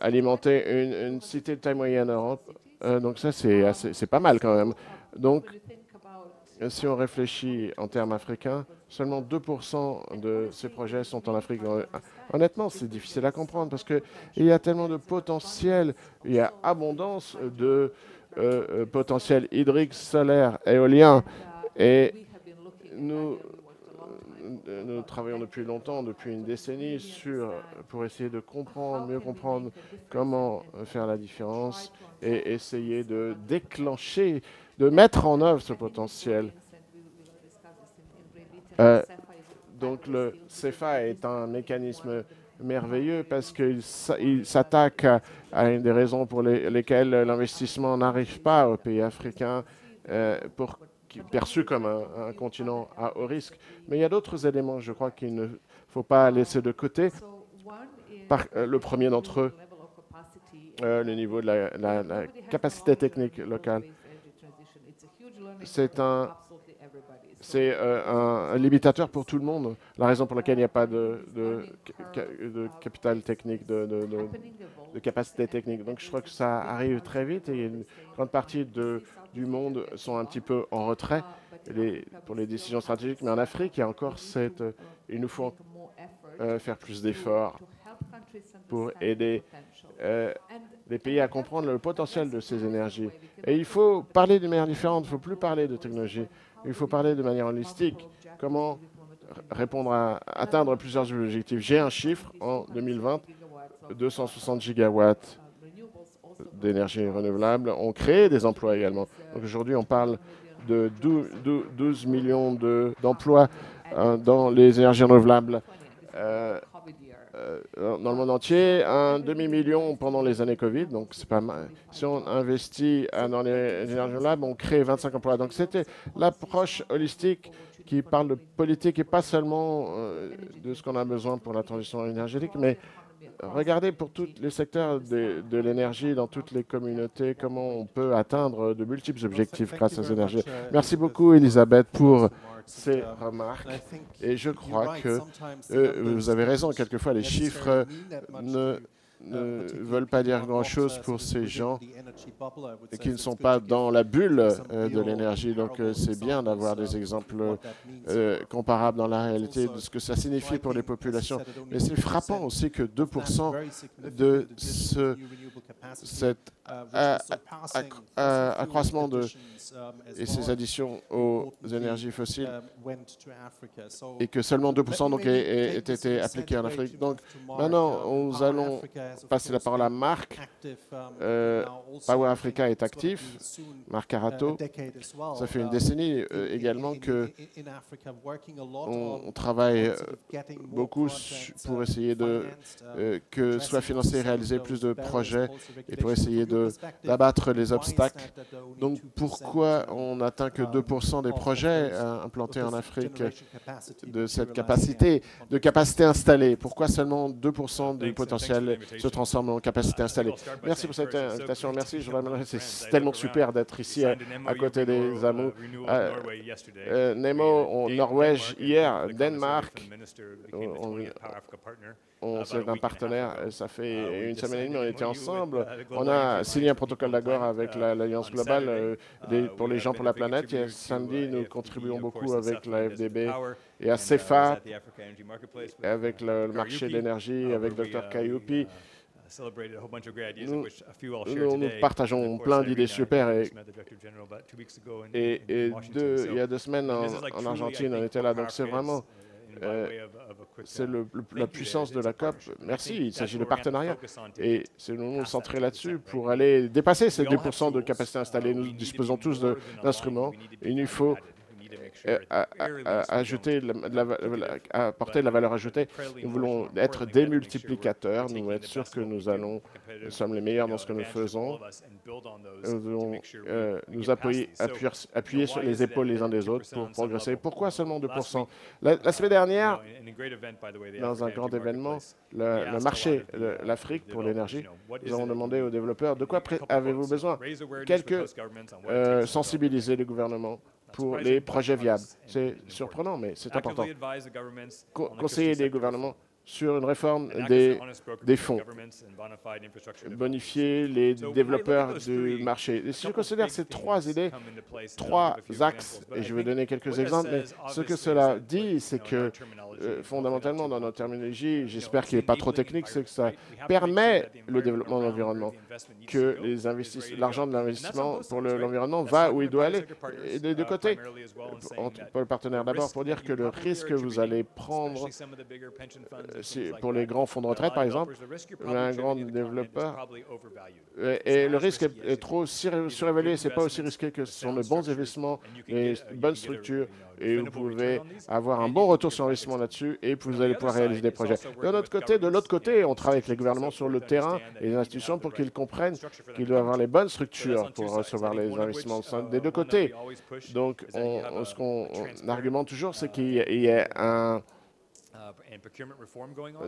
alimenter une, une cité de taille moyenne en Europe. Euh, donc ça, c'est pas mal quand même. Donc, si on réfléchit en termes africains, seulement 2% de ces projets sont en Afrique. Hon- Honnêtement, c'est difficile à comprendre parce qu'il y a tellement de potentiel, il y a abondance de euh, euh, potentiel hydrique, solaire, éolien. Et nous, nous travaillons depuis longtemps, depuis une décennie, sur, pour essayer de comprendre, mieux comprendre comment faire la différence et essayer de déclencher, de mettre en œuvre ce potentiel. Euh, donc le CEFA est un mécanisme merveilleux parce qu'il s'a- il s'attaque à, une des raisons pour les- lesquelles l'investissement n'arrive pas aux pays africains, euh, perçu comme un, continent à haut risque. Mais il y a d'autres éléments, je crois, qu'il ne faut pas laisser de côté. Euh, le premier d'entre eux, euh, le niveau de la capacité technique locale. C'est un, c'est euh, un, limitateur pour tout le monde. La raison pour laquelle il n'y a pas de, de, ca- de capital technique, de, capacité technique. Donc je crois que ça arrive très vite et une grande partie du monde sont un petit peu en retrait pour les décisions stratégiques. Mais en Afrique, il y a encore cette... il nous faut euh, faire plus d'efforts pour aider euh, les pays à comprendre le potentiel de ces énergies. Et il faut parler d'une manière différente, il ne faut plus parler de technologie, il faut parler de manière holistique. Comment répondre à atteindre plusieurs objectifs? J'ai un chiffre en 2020, 260 gigawatts d'énergie renouvelable ont créé des emplois également. Donc aujourd'hui, on parle de 12, 12 millions de- d'emplois euh, dans les énergies renouvelables euh, dans le monde entier, un demi-million pendant les années Covid, donc c'est pas mal. Si on investit euh, dans les énergies renouvelables, on crée 25 emplois. Donc c'était l'approche holistique qui parle de politique et pas seulement euh, de ce qu'on a besoin pour la transition énergétique, mais regardez pour tous les secteurs de, de l'énergie dans toutes les communautés, comment on peut atteindre de multiples objectifs grâce aux énergies. Merci beaucoup, Elisabeth, pour ces remarques. Et je crois que euh, vous avez raison, quelquefois les chiffres ne, ne veulent pas dire grand-chose pour ces gens qui ne sont pas dans la bulle euh, de l'énergie. Donc euh, c'est bien d'avoir des exemples euh, comparables dans la réalité de ce que ça signifie pour les populations. Mais c'est frappant aussi que 2% de ce, cet accroissement de, et ces additions aux énergies fossiles et que seulement 2% donc aient été appliqués en Afrique. Donc maintenant, nous allons passer la parole à Marc. Euh, Power Africa est actif. Marc Carato. Ça fait une décennie euh, également que on, travaille euh, beaucoup pour essayer de que soit financé et réaliser plus de projets et pour essayer d'abattre les obstacles. Donc pourquoi on n'atteint que 2% des projets implantés en Afrique de cette capacité, de capacité installée? Pourquoi seulement 2% du potentiel se transforme en capacité installée? Merci pour cette invitation. Merci. C'est tellement super d'être ici à, côté des Amou. Euh, euh, Nemo en Norvège hier, Danemark. On, c'est un partenaire, ça fait une semaine et demie, on était ensemble. On a signé un protocole d'accord avec l'Alliance globale euh, pour les gens pour la planète. Et samedi, nous contribuons beaucoup avec la FDB et à CEFA, avec le marché de l'énergie, avec Dr. Kayupi. Nous, nous, partageons plein d'idées super et, et, et deux, il y a deux semaines en, en Argentine, on était là. Donc c'est vraiment euh, c'est la puissance de la COP. Merci, il s'agit de partenariat. Et c'est nous nous centrer là-dessus pour aller dépasser ces 2% de capacité installée. Nous disposons tous d'instruments. Il nous faut euh, à, ajouter, à apporter de la valeur ajoutée. Nous voulons être des multiplicateurs. Nous voulons être sûrs que nous allons, nous sommes les meilleurs dans ce que nous faisons. Nous voulons euh, nous appuyer, appuyer, sur les épaules les uns des autres pour progresser? Pourquoi seulement 2% la, semaine dernière, dans un grand événement, le, marché, l'Afrique pour l'énergie, nous avons demandé aux développeurs de quoi avez-vous besoin? Quelques euh, sensibiliser les gouvernements pour les projets viables. C'est surprenant, mais c'est important. conseiller des gouvernements sur une réforme des, des fonds, bonifier les développeurs du marché. je considère ces trois idées, trois axes, et je vais donner quelques exemples, mais ce que cela dit, c'est que euh, fondamentalement dans notre terminologie, j'espère qu'il n'est pas trop technique, c'est que ça permet le développement de l'environnement, que l'argent de l'investissement pour l'environnement va où il doit aller. Et des deux côtés, pour le partenaire d'abord, pour dire que le risque que vous allez prendre pour les grands fonds de retraite, par exemple, un grand développeur, et, le risque est, trop surévalué. Ce n'est pas aussi risqué que ce sont les bons investissements, les bonnes structures, et vous pouvez avoir un bon retour sur investissement là-dessus, et vous allez pouvoir réaliser des projets. De l'autre côté, de l'autre côté, on travaille avec les gouvernements sur le terrain et les institutions pour qu'ils comprennent qu'ils doivent avoir les bonnes structures pour recevoir les investissements des deux côtés. Donc, on, ce qu'on argumente toujours, c'est qu'il y a un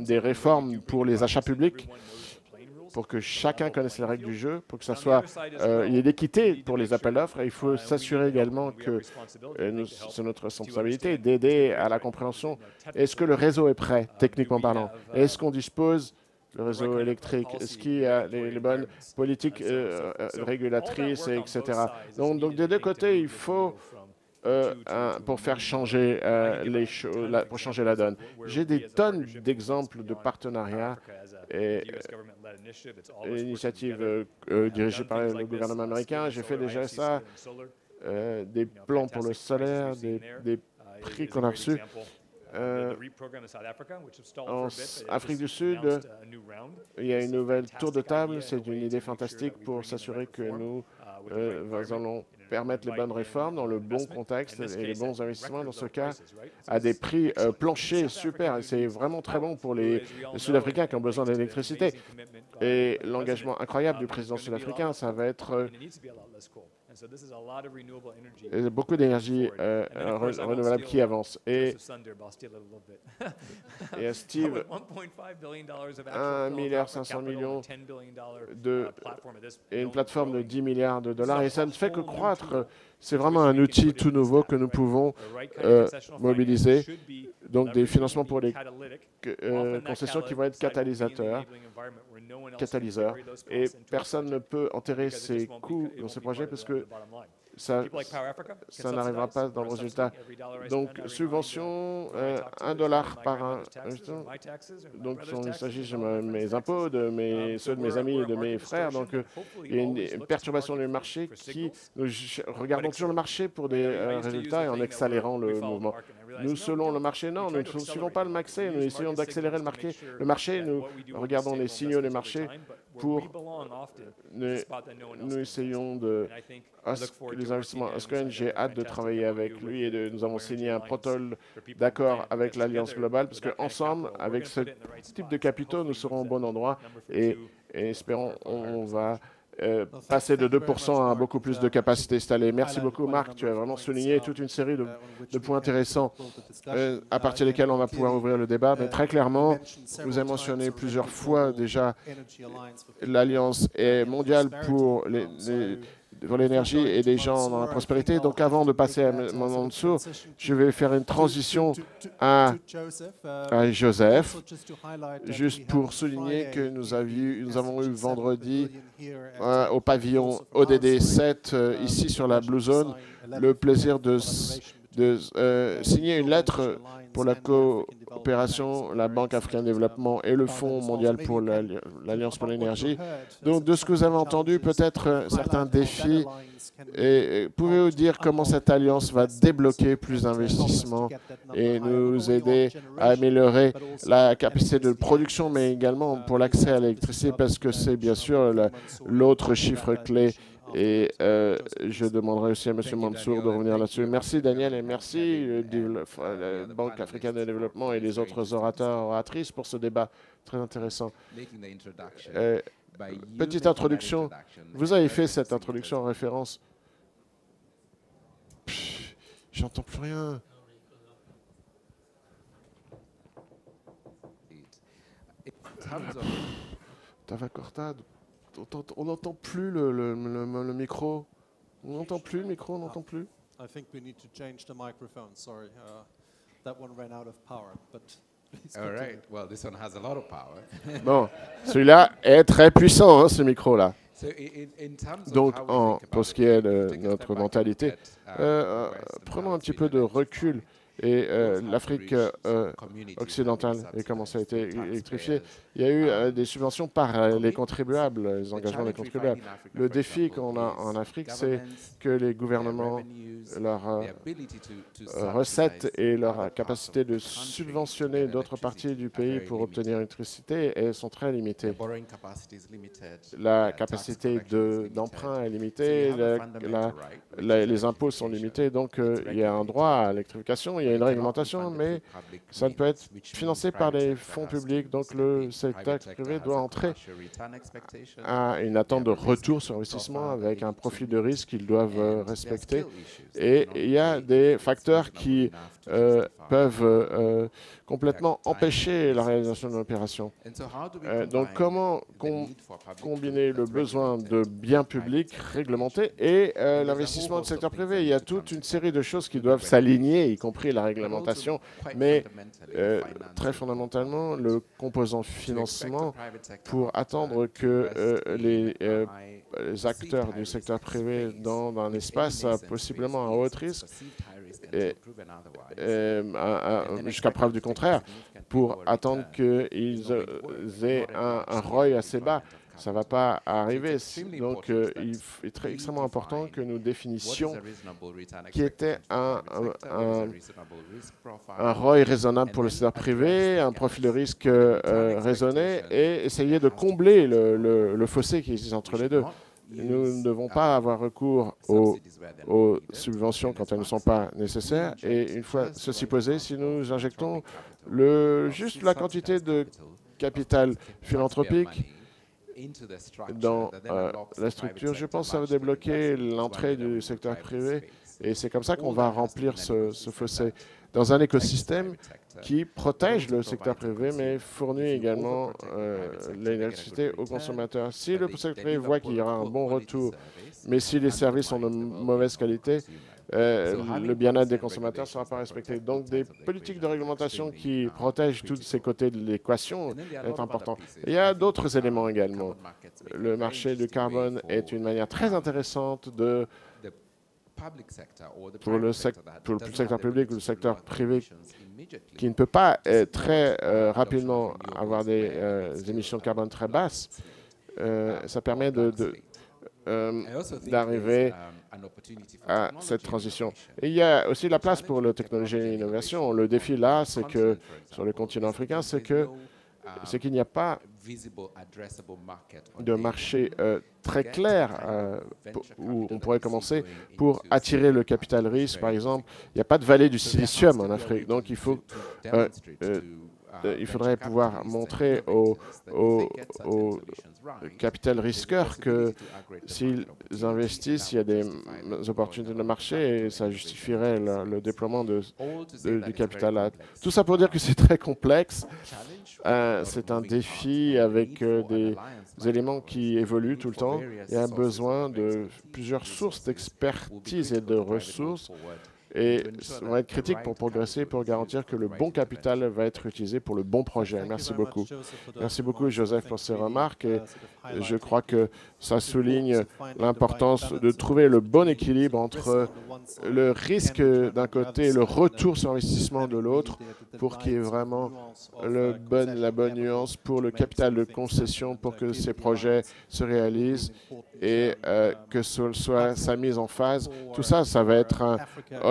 des réformes pour les achats publics pour que chacun connaisse les règles du jeu, pour que ça soit, euh, il y ait l'équité pour les appels d'offres. Et il faut s'assurer également que euh, c'est notre responsabilité d'aider à la compréhension. Est-ce que le réseau est prêt, techniquement parlant? Est-ce qu'on dispose le réseau électrique? Est-ce qu'il y a les, bonnes politiques euh, régulatrices, etc. Donc, donc, des deux côtés, il faut euh, pour faire changer euh, les choses, pour changer la donne. J'ai des tonnes d'exemples de partenariats et l'initiative euh, dirigée par le gouvernement américain. J'ai fait déjà ça, des plans pour le solaire, des, des prix qu'on a reçus. en Afrique du Sud, il y a une nouvelle tour de table. C'est une idée fantastique pour s'assurer que nous allons permettre les bonnes réformes dans le bon contexte et les bons investissements, dans ce cas, à des prix euh, planchers super. C'est vraiment très bon pour les, Sud-Africains qui ont besoin d'électricité. Et l'engagement incroyable du président sud-africain, ça va être beaucoup d'énergie euh, renouvelable qui avance. Et, et à Steve, 1 milliard 500 millions de, et une plateforme de 10 milliards de dollars. Et ça ne fait que croître c'est vraiment un outil tout nouveau que nous pouvons euh, mobiliser. Donc des financements pour les euh, concessions qui vont être catalyseurs. Et personne ne peut enterrer ses coûts dans ces projets parce que ça, ça n'arrivera pas dans le résultat. Donc, subvention, euh, un dollar par un. Donc, il s'agit de mes impôts, de mes, ceux de mes amis et de mes frères. Donc, euh, il y a une, perturbation du marché qui. Nous regardons toujours le marché pour des euh, résultats et en accélérant le mouvement. Nous, selon le marché, non, nous ne suivons pas le marché, nous essayons d'accélérer le marché. Le marché, nous regardons les signaux des marchés pour. Nous, essayons de. Les investissements j'ai hâte de travailler avec lui et de, nous avons signé un protocole d'accord avec l'Alliance globale parce qu'ensemble, avec ce type de capitaux, nous serons au bon endroit et, et espérons on va euh, passer de 2% à beaucoup plus de capacité installée. Merci beaucoup, Marc. Tu as vraiment souligné toute une série de, points intéressants euh, à partir desquels on va pouvoir ouvrir le débat. Mais très clairement, vous avez mentionné plusieurs fois déjà l'Alliance mondiale pour les pour l'énergie et des gens dans la prospérité. Donc avant de passer à mon dessous, je vais faire une transition à, Joseph, juste pour souligner que nous, avions, nous avons eu vendredi euh, au pavillon ODD 7, euh, ici sur la Blue Zone, le plaisir de, de euh, signer une lettre pour la coopération, la Banque africaine de développement et le Fonds mondial pour l'Alliance pour l'énergie. Donc, de ce que vous avez entendu, peut-être euh, certains défis. Et pouvez-vous dire comment cette alliance va débloquer plus d'investissements et nous aider à améliorer la capacité de production, mais également pour l'accès à l'électricité, parce que c'est bien sûr l'autre chiffre clé et euh, je demanderai aussi à M. Mansour de revenir là-dessus. Merci Daniel et merci euh, euh, la Banque africaine de développement et les autres orateurs oratrices pour ce débat très intéressant. petite introduction. Vous avez fait cette introduction en référence. J'entends plus rien. Tava cortado on n'entend plus le, le, le, le, micro. On n'entend plus le micro, on n'entend plus. I think we need to change the microphone. Sorry, uh, that one ran out of power, but. All right. Well, this one has a lot of power. bon, celui-là est très puissant, hein, ce micro-là. Donc, en, pour ce qui est de notre mentalité, uh, euh, prenons un petit peu de recul et euh, l'Afrique euh, occidentale et comment ça a été électrifié. Il y a eu euh, des subventions par les contribuables, les engagements des contribuables. Le défi qu'on a en Afrique, c'est que les gouvernements, leurs recettes et leur capacité de subventionner d'autres parties du pays pour obtenir l'électricité sont très limitées. La capacité d'emprunt est limitée, les impôts sont limités, donc il y a un droit à l'électrification y a une réglementation, mais ça ne peut être financé par les fonds publics. Donc le secteur privé doit entrer à une attente de retour sur investissement avec un profil de risque qu'ils doivent euh, respecter. Et il y a des facteurs qui euh, peuvent euh, complètement empêcher la réalisation de l'opération. Euh, donc comment combiner le besoin de biens publics réglementés et l'investissement du secteur privé. Il y a toute une série de choses qui doivent s'aligner, y compris la réglementation, mais très fondamentalement, le composant financement pour attendre que les, les acteurs du secteur privé dans un espace possiblement à haut risque jusqu'à preuve du contraire, pour attendre qu'ils aient un, un ROI assez bas. Ça ne va pas arriver. Donc, euh, il est très, extrêmement important que nous définissions qui était un, un, un, ROI raisonnable pour le secteur privé, un profil de risque euh, raisonné et essayer de combler le, le, le fossé qui existe entre les deux. Nous ne devons pas avoir recours aux, subventions quand elles ne sont pas nécessaires. Et une fois ceci posé, si nous injectons le, juste la quantité de capital philanthropique dans euh, la structure, je pense que ça va débloquer l'entrée du secteur privé. Et c'est comme ça qu'on va remplir ce, ce fossé dans un écosystème qui protège le secteur privé, mais fournit également euh, l'électricité aux consommateurs. Si le secteur privé voit qu'il y aura un bon retour, mais si les services sont de mauvaise qualité, euh, le bien-être des consommateurs ne sera pas respecté. Donc, des politiques de réglementation qui protègent tous ces côtés de l'équation est important. Il y a d'autres éléments également. Le marché du carbone est une manière très intéressante de pour le, pour le secteur public ou le secteur privé qui ne peut pas euh, très euh, rapidement avoir des euh, émissions de carbone très basses, ça permet de, d'arriver à cette transition. Et il y a aussi la place pour la technologie et l'innovation. Le défi là, c'est que sur le continent africain, c'est que c'est qu'il n'y a pas de marché euh, très clair euh, où on pourrait commencer pour attirer le capital risque, par exemple. Il n'y a pas de vallée du silicium en Afrique, donc il faut euh, il faudrait pouvoir montrer aux, capital risqueurs que s'ils investissent, il y a des opportunités de marché et ça justifierait le, déploiement de, du capital. Tout ça pour dire que c'est très complexe. Euh, c'est un défi avec euh, des éléments qui évoluent tout le temps. Il y a besoin de plusieurs sources d'expertise et de ressources et ça va être critique pour progresser, pour garantir que le bon capital va être utilisé pour le bon projet. Merci beaucoup. Merci beaucoup, Joseph, pour ces remarques. Et je crois que ça souligne l'importance de trouver le bon équilibre entre le risque d'un côté et le retour sur investissement de l'autre pour qu'il y ait vraiment le bon, la bonne nuance pour le capital de concession pour que ces projets se réalisent et euh, que ce soit sa mise en phase. Tout ça, ça va être un,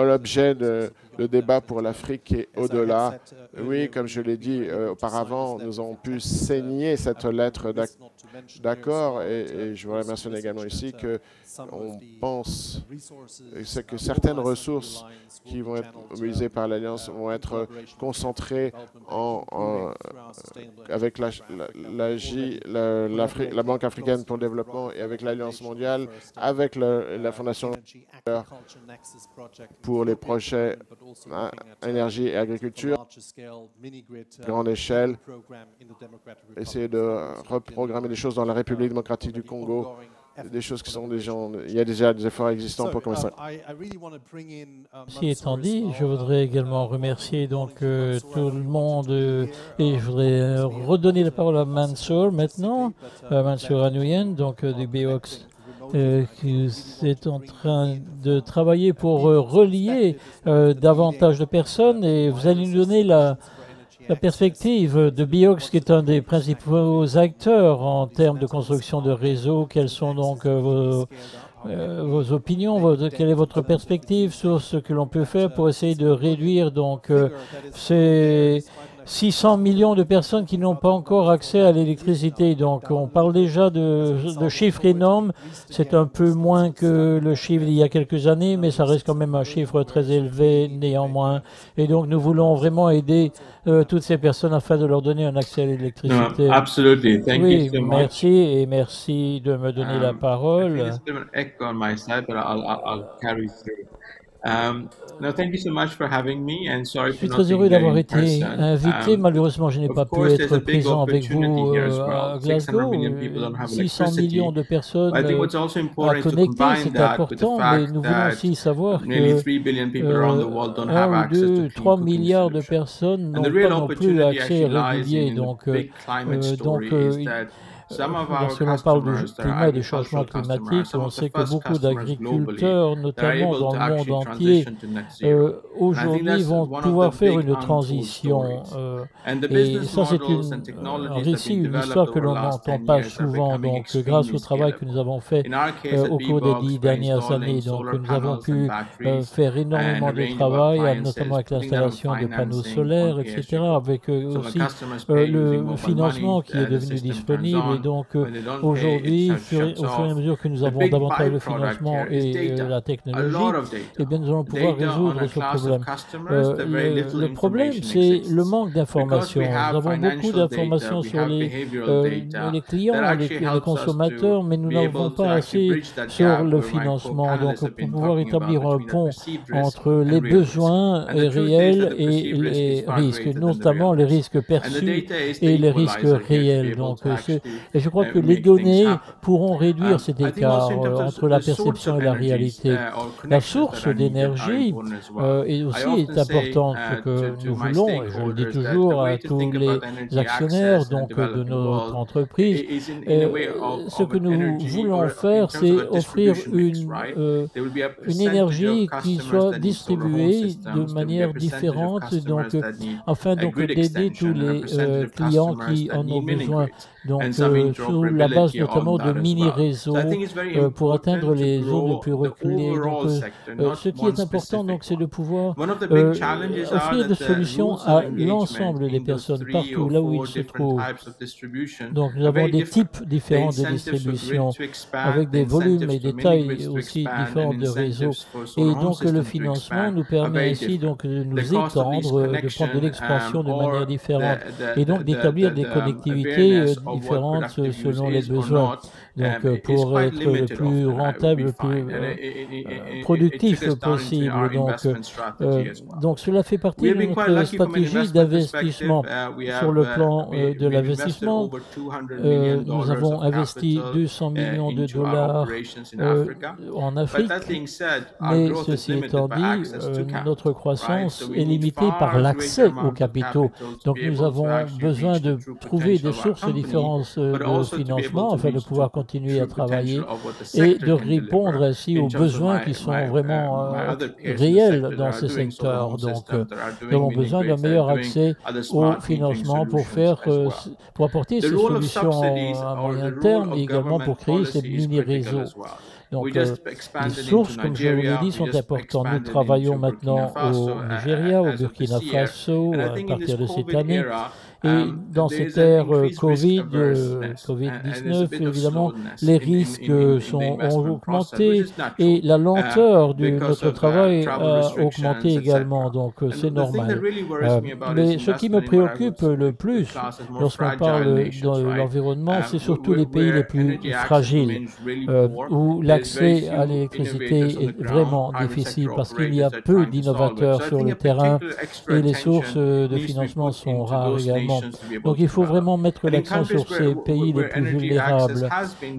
l'objet de, débat pour l'Afrique et au-delà. Oui, comme je l'ai dit euh, auparavant, nous avons pu saigner cette lettre d'accord et, je voudrais mentionner également ici que on pense que certaines ressources qui vont être mobilisées par l'Alliance vont être concentrées en, avec la, la, la, Banque africaine pour le développement et avec l'Alliance mondiale, avec la Fondation pour les projets hein, énergie et agriculture, grande échelle, essayer de reprogrammer les choses dans la République démocratique du Congo, des choses qui sont déjà, il y a déjà des efforts existants pour commencer. Ceci étant dit, je voudrais également remercier donc euh, tout le monde euh, et je voudrais euh, redonner la parole à Mansour maintenant, Mansour Anouyen, donc du BOX euh, qui est en train de travailler pour euh, relier euh, davantage de personnes et vous allez nous donner la, la perspective de Biox, qui est un des principaux acteurs en termes de construction de réseaux. Quelles sont donc vos, vos opinions, quelle est votre perspective sur ce que l'on peut faire pour essayer de réduire donc ces 600 millions de personnes qui n'ont pas encore accès à l'électricité. Donc on parle déjà de, chiffres énormes. C'est un peu moins que le chiffre d'il y a quelques années, mais ça reste quand même un chiffre très élevé néanmoins. Et donc nous voulons vraiment aider euh, toutes ces personnes afin de leur donner un accès à l'électricité. absolutely. Thank oui, merci et merci de me donner la um, parole. Um, no, thank you so much for having me and sorry je suis très heureux d'avoir été invité. Um, Malheureusement, je n'ai pas pu être présent avec vous euh, à Glasgow. 600 millions de personnes à connecter, c'est important, mais nous voulons aussi savoir que euh, 1 ou 2, 3 milliards de personnes n'ont pas non plus accès régulier. Donc, euh, euh donc Lorsque l'on parle du climat et des changements climatiques, on sait que beaucoup d'agriculteurs, notamment dans le monde entier, euh, aujourd'hui vont pouvoir faire une transition. Euh, et ça, c'est un récit, une histoire que l'on n'entend pas souvent. Donc, grâce au travail que nous avons fait euh, au cours des dix dernières années, donc nous avons pu faire énormément de travail, notamment avec l'installation de panneaux solaires, etc., avec aussi le financement qui est devenu disponible et donc euh, aujourd'hui, au fur et à mesure que nous avons davantage de financement et euh, la technologie, eh bien, nous allons pouvoir résoudre ce problème. Euh, le, problème, c'est le manque d'informations. Nous avons beaucoup d'informations sur les, clients, les, les consommateurs, mais nous n'avons pas assez sur le financement. Donc, pour pouvoir établir un pont entre les besoins réels et les risques, notamment les risques perçus et les risques réels. Donc, et je crois que les données pourront réduire cet écart euh, entre la perception et la réalité. La source d'énergie euh, est aussi est importante que nous voulons, et je le dis toujours à tous les actionnaires donc, de notre entreprise, euh, ce que nous voulons faire, c'est offrir une, une énergie qui soit distribuée de manière différente, donc, afin donc d'aider tous les clients qui en ont besoin donc euh, sur la base notamment de mini-réseaux euh, pour atteindre les zones les plus reculées. Donc, euh, euh, ce qui est important, donc, c'est de pouvoir offrir des solutions à l'ensemble des personnes partout là où ils se trouvent. Donc, nous avons des types différents de distribution avec des volumes et des tailles aussi différentes de réseaux. Et donc, le financement nous permet ici donc de nous étendre, de prendre de l'expansion de manière différente et donc d'établir des connectivités selon les besoins. Donc, pour être le plus rentable, le plus productif possible. Donc, donc, cela fait partie de notre stratégie d'investissement. Sur le plan de l'investissement, nous avons investi 200 millions de dollars en Afrique. Mais ceci étant dit, notre croissance est limitée par l'accès aux capitaux. Donc, nous avons besoin de trouver des sources différentes de financement afin de pouvoir continuer à travailler et de répondre ainsi aux besoins qui sont vraiment euh, réels dans ces secteurs. Donc, nous avons besoin d'un meilleur accès au financement pour faire, pour apporter ces solutions euh, à moyen terme et également pour créer ces mini-réseaux. Donc, euh, les sources, comme je vous l'ai dit, sont importantes. Nous travaillons maintenant au Nigeria, au Burkina Faso, à partir de cette année. Et dans cette ère euh, Covid, euh, Covid-19, évidemment, les risques euh, sont, ont augmenté et la lenteur de notre travail a augmenté également, donc c'est normal. mais ce qui me préoccupe le plus lorsqu'on parle de l'environnement, c'est surtout les pays les plus fragiles où l'accès à l'électricité est vraiment difficile parce qu'il y a peu d'innovateurs sur le terrain et les sources de financement sont rares également. Donc il faut vraiment mettre l'accent sur ces pays les plus vulnérables.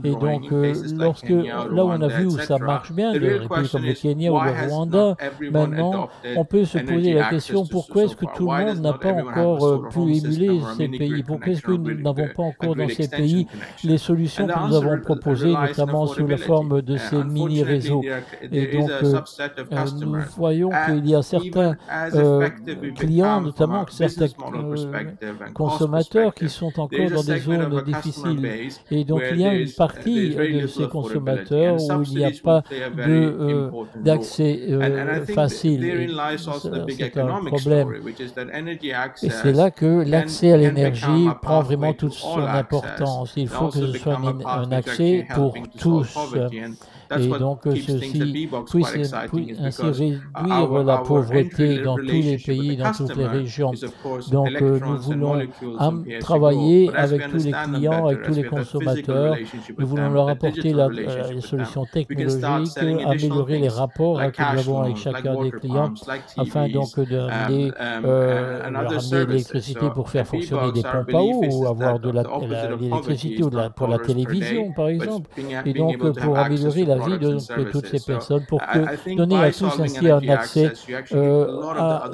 Et donc, euh, lorsque, là où on a vu où ça marche bien, des pays comme le Kenya ou le Rwanda, maintenant, on peut se poser la question pourquoi est-ce que tout le monde n'a pas encore euh, pu émuler ces pays? Pourquoi est-ce que nous n'avons pas encore dans ces pays les solutions que nous avons proposées, notamment sous la forme de ces mini-réseaux Et donc, euh, nous voyons qu'il y a certains clients, notamment certains consommateurs qui sont encore dans des zones difficiles. Et donc il y a une partie de ces consommateurs où il n'y a pas euh, d'accès euh, facile. C'est un problème. Et c'est là que l'accès à l'énergie prend vraiment toute son importance. Il faut que ce soit un accès pour tous. Et donc euh, ceci puisse, euh, ainsi réduire la pauvreté dans tous les pays, dans toutes les régions. Donc euh, nous voulons travailler avec tous les clients, avec tous les consommateurs. Nous voulons leur apporter la, les solutions technologiques, améliorer les rapports que nous avons avec chacun des clients afin donc de ramener, euh, l'électricité pour faire fonctionner des pompes à eau ou avoir de l'électricité pour la télévision, par exemple. Et donc pour améliorer la vie de, toutes ces personnes, pour que, donner à tous ainsi un accès euh, à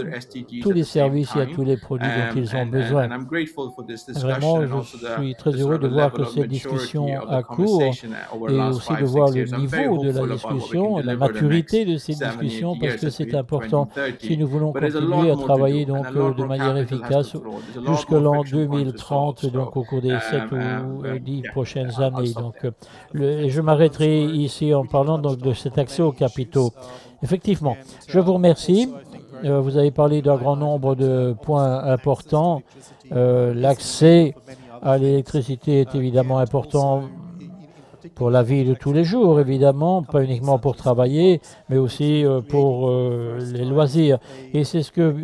tous les services et à tous les produits dont ils ont besoin. Vraiment, je suis très heureux de voir que cette discussion a cours et aussi de voir le niveau de la discussion, la maturité de ces discussions, parce que c'est important si nous voulons continuer à travailler donc euh, de manière efficace jusqu'à l'an 2030, donc au cours des 7 ou 10 prochaines années. Donc, le, je m'arrêterai ici en parlant donc de cet accès aux capitaux. Effectivement, je vous remercie. euh, vous avez parlé d'un grand nombre de points importants. Euh, L'accès à l'électricité est évidemment important pour la vie de tous les jours, évidemment, pas uniquement pour travailler, mais aussi euh, pour les loisirs. Et c'est ce que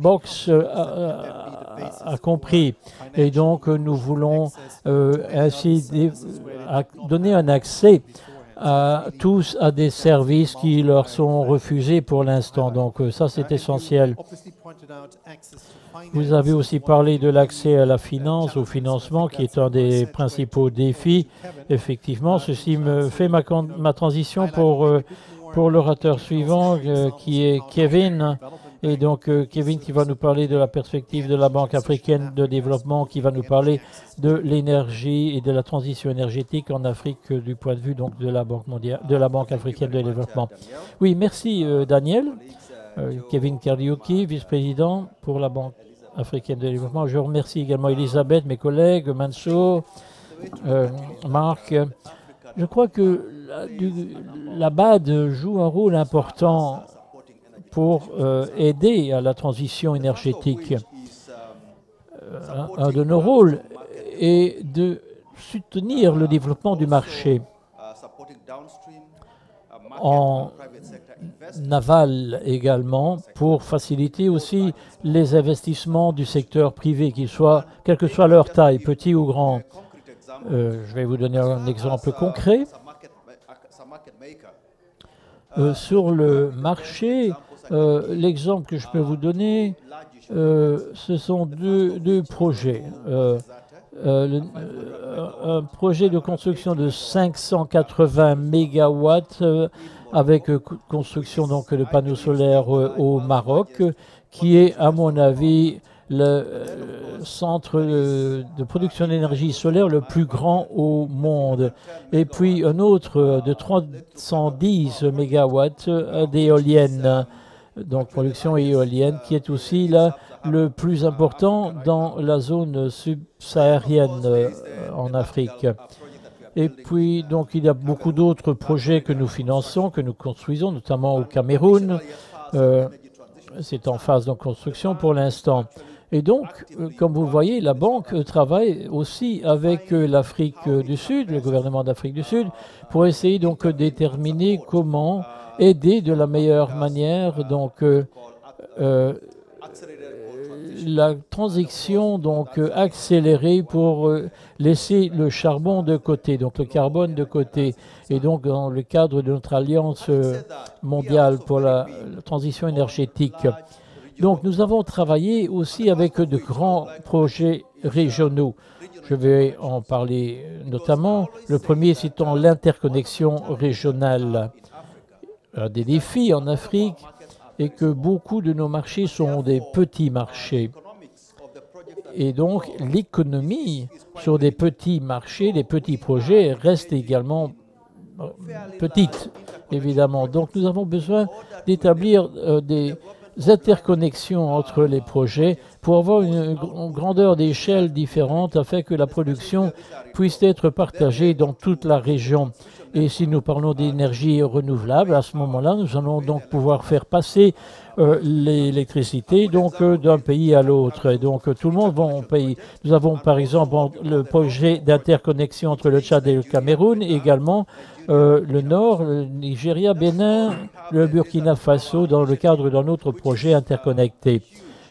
Box a, compris. Et donc, nous voulons ainsi donner un accès à tous à des services qui leur sont refusés pour l'instant. Donc, euh, ça, c'est essentiel. Vous avez aussi parlé de l'accès à la finance, au financement, qui est un des principaux défis. Effectivement, ceci me fait ma, ma transition pour, euh, pour l'orateur suivant, euh, qui est Kevin. Et donc, euh, Kevin qui va nous parler de la perspective de la Banque africaine de développement, qui va nous parler de l'énergie et de la transition énergétique en Afrique euh, du point de vue donc, de, la Banque mondiale, de la Banque africaine de développement. Oui, merci euh, Daniel. Kevin Kariuki, vice-président pour la Banque africaine de développement. Je remercie également Elisabeth, mes collègues, Manso, euh, Marc. Je crois que la, la BAD joue un rôle important pour euh, aider à la transition énergétique. Euh, un, de nos rôles est de soutenir le développement du marché en naval également pour faciliter aussi les investissements du secteur privé, qu'ils soient, quelle que soit leur taille, petit ou grand. Euh, je vais vous donner un exemple concret. Sur le marché, euh, l'exemple que je peux vous donner, euh, ce sont deux, projets. Euh, un projet de construction de 580 mégawatts avec co- construction donc de panneaux solaires au Maroc, qui est à mon avis le centre de production d'énergie solaire le plus grand au monde. Et puis un autre de 310 mégawatts d'éoliennes, donc production éolienne, qui est aussi là le plus important dans la zone subsaharienne euh, en Afrique. Et puis, donc, il y a beaucoup d'autres projets que nous finançons, que nous construisons, notamment au Cameroun. Euh, c'est en phase de construction pour l'instant. Et donc, euh, comme vous voyez, la banque travaille aussi avec euh, l'Afrique euh, du Sud, le gouvernement d'Afrique du Sud, pour essayer donc de déterminer comment aider de la meilleure manière donc la transition donc accélérée pour laisser le charbon de côté, donc le carbone de côté, et donc dans le cadre de notre alliance mondiale pour la transition énergétique. Donc nous avons travaillé aussi avec de grands projets régionaux. Je vais en parler notamment. Le premier citant l'interconnexion régionale. Un des défis en Afrique est que beaucoup de nos marchés sont des petits marchés. Et donc l'économie sur des petits marchés, des petits projets reste également euh, petite, évidemment. Donc nous avons besoin d'établir euh, des interconnexions entre les projets pour avoir une, gr- grandeur d'échelle différente afin que la production puisse être partagée dans toute la région. Et si nous parlons d'énergie renouvelable, à ce moment-là, nous allons donc pouvoir faire passer euh, l'électricité donc euh, d'un pays à l'autre. Et donc euh, tout le monde va en payer. Nous avons par exemple le projet d'interconnexion entre le Tchad et le Cameroun, également euh, le Nord, le Nigeria, Bénin, le Burkina Faso dans le cadre d'un autre projet interconnecté.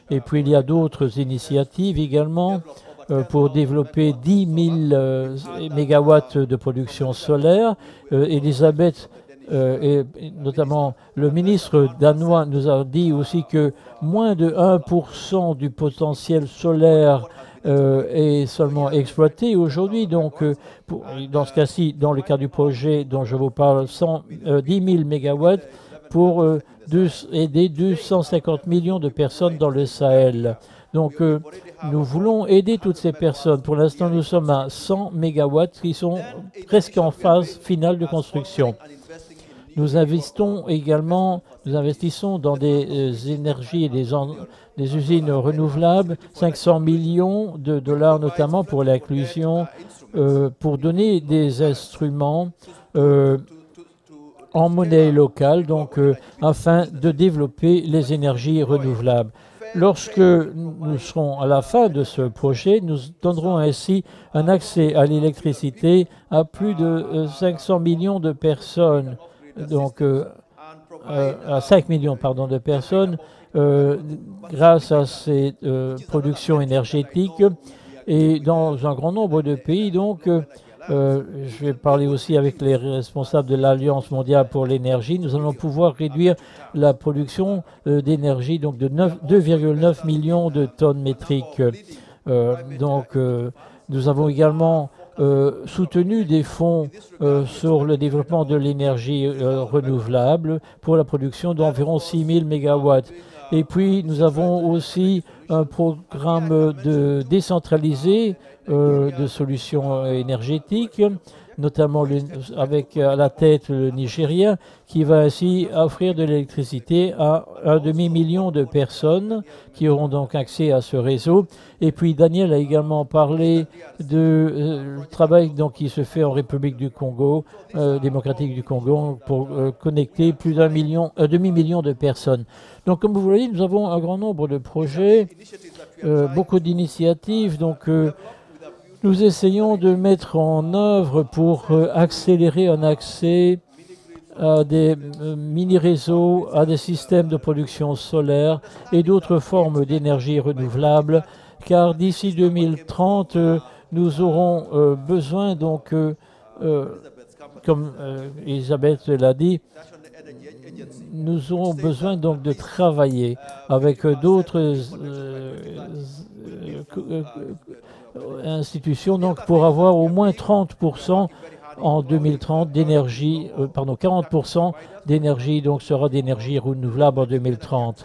Et puis il y a d'autres initiatives également euh, pour développer 10 000 euh, mégawatts de production solaire. Euh, Elisabeth et et notamment le ministre danois nous a dit aussi que moins de 1% du potentiel solaire euh, est seulement exploité aujourd'hui. Donc, euh, dans ce cas-ci, dans le cas du projet dont je vous parle, 100, euh, 10 000 mégawatts pour euh, aider 250 millions de personnes dans le Sahel. Donc, euh, nous voulons aider toutes ces personnes. Pour l'instant, nous sommes à 100 mégawatts qui sont presque en phase finale de construction. Nous investissons également, nous investissons dans des euh, énergies et des, des usines renouvelables, 500 millions de dollars notamment pour l'inclusion, euh, pour donner des instruments euh, en monnaie locale, donc euh, afin de développer les énergies renouvelables. Lorsque nous serons à la fin de ce projet, nous donnerons ainsi un accès à l'électricité à plus de euh, 500 millions de personnes, donc à 5 millions pardon, de personnes, euh, grâce à ces euh, productions énergétiques. Et dans un grand nombre de pays, donc, euh, je vais parler aussi avec les responsables de l'Alliance mondiale pour l'énergie. Nous allons pouvoir réduire la production d'énergie donc de 9 2,9 millions de tonnes métriques. Donc, nous avons également soutenu des fonds sur le développement de l'énergie renouvelable pour la production d'environ 6 000 mégawatts. Et puis, nous avons aussi un programme de décentralisé euh, de solutions euh, énergétiques, notamment avec à la tête le Nigeria, qui va ainsi offrir de l'électricité à un demi-million de personnes qui auront donc accès à ce réseau. Et puis Daniel a également parlé de euh, travail donc, qui se fait en République du Congo, euh, démocratique du Congo, pour euh, connecter plus d'un million, un demi-million de personnes. Donc comme vous voyez, nous avons un grand nombre de projets, euh, beaucoup d'initiatives. Donc euh, nous essayons de mettre en œuvre pour euh, accélérer un accès à des euh, mini-réseaux, à des systèmes de production solaire et d'autres formes d'énergie renouvelable, car d'ici 2030, euh, nous aurons besoin, donc, comme Elisabeth l'a dit, nous aurons besoin donc de travailler avec d'autres institutions donc pour avoir au moins 30% en 2030 d'énergie, euh, pardon, 40% d'énergie donc sera d'énergie renouvelable en 2030.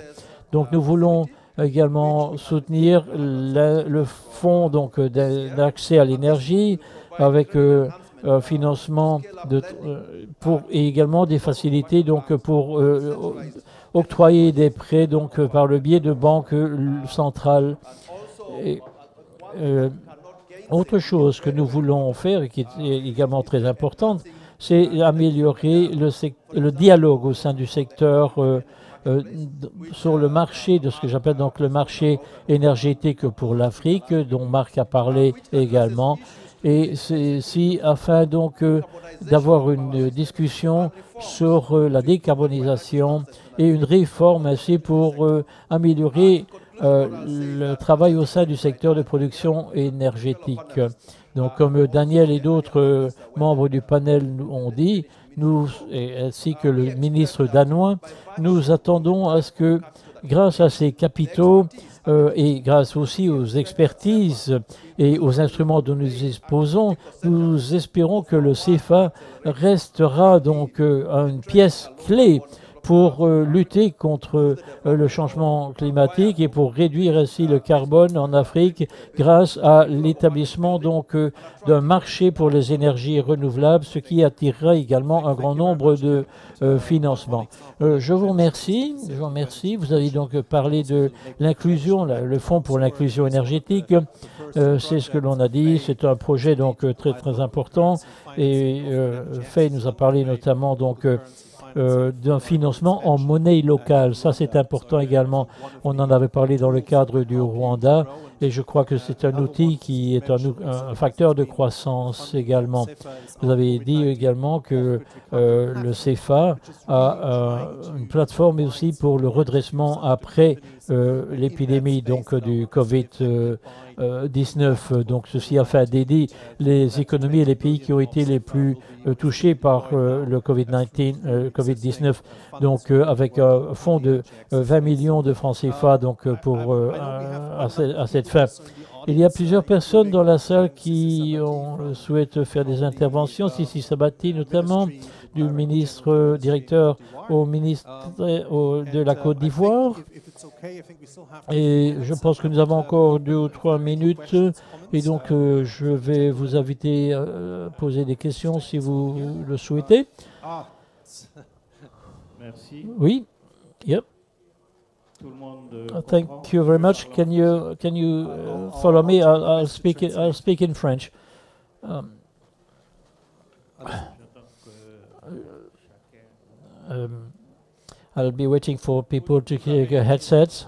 Donc nous voulons également soutenir le fonds donc euh, d'a- d'accès à l'énergie avec un financement euh, pour et également des facilités donc pour octroyer des prêts donc par le biais de banques centrales. Et, euh, autre chose que nous voulons faire et qui est également très importante, c'est améliorer le, dialogue au sein du secteur euh, euh, sur le marché de ce que j'appelle donc le marché énergétique pour l'Afrique, dont Marc a parlé également. Et si afin donc d'avoir une discussion sur la décarbonisation et une réforme ainsi pour améliorer euh, le travail au sein du secteur de production énergétique. Donc, comme Daniel et d'autres euh, membres du panel ont dit, nous, ainsi que le ministre danois, nous attendons à ce que, grâce à ces capitaux euh, et grâce aussi aux expertises et aux instruments dont nous disposons, nous espérons que le CFA restera donc une pièce clé pour euh, lutter contre euh, le changement climatique et pour réduire ainsi le carbone en Afrique grâce à l'établissement donc euh, d'un marché pour les énergies renouvelables, ce qui attirera également un grand nombre de euh, financements. Euh, je vous remercie. Je vous remercie. Vous avez donc parlé de l'inclusion, le fonds pour l'inclusion énergétique. Euh, c'est ce que l'on a dit. C'est un projet donc très très important. Et Faye nous a parlé notamment donc euh, d'un financement en monnaie locale. Ça, c'est important également. On en avait parlé dans le cadre du Rwanda et je crois que c'est un outil qui est un, facteur de croissance également. Vous avez dit également que euh, le CFA a euh, une plateforme aussi pour le redressement après l'épidémie donc euh, du Covid. euh, euh, 19, donc ceci afin d'aider les économies et les pays qui ont été les plus euh, touchés par euh, le Covid-19, euh, Covid-19, donc euh, avec un fonds de euh, 20 millions de francs CFA donc euh, pour euh, à, à cette fin. Il y a plusieurs personnes dans la salle qui ont, euh, souhaitent faire des interventions. Sissi Sabati notamment, du ministre euh, directeur au ministre euh, au- de la Côte d'Ivoire. Et je pense que nous avons encore deux ou trois minutes. Et donc, euh, je vais vous inviter à poser des questions si vous le souhaitez. Merci. Oui. Yep. Thank you very much. Can you can you uh, follow me? I'll, I'll speak in, I'll speak in French. Um, J'attends que chacun um, I'll be waiting for people to get their headsets.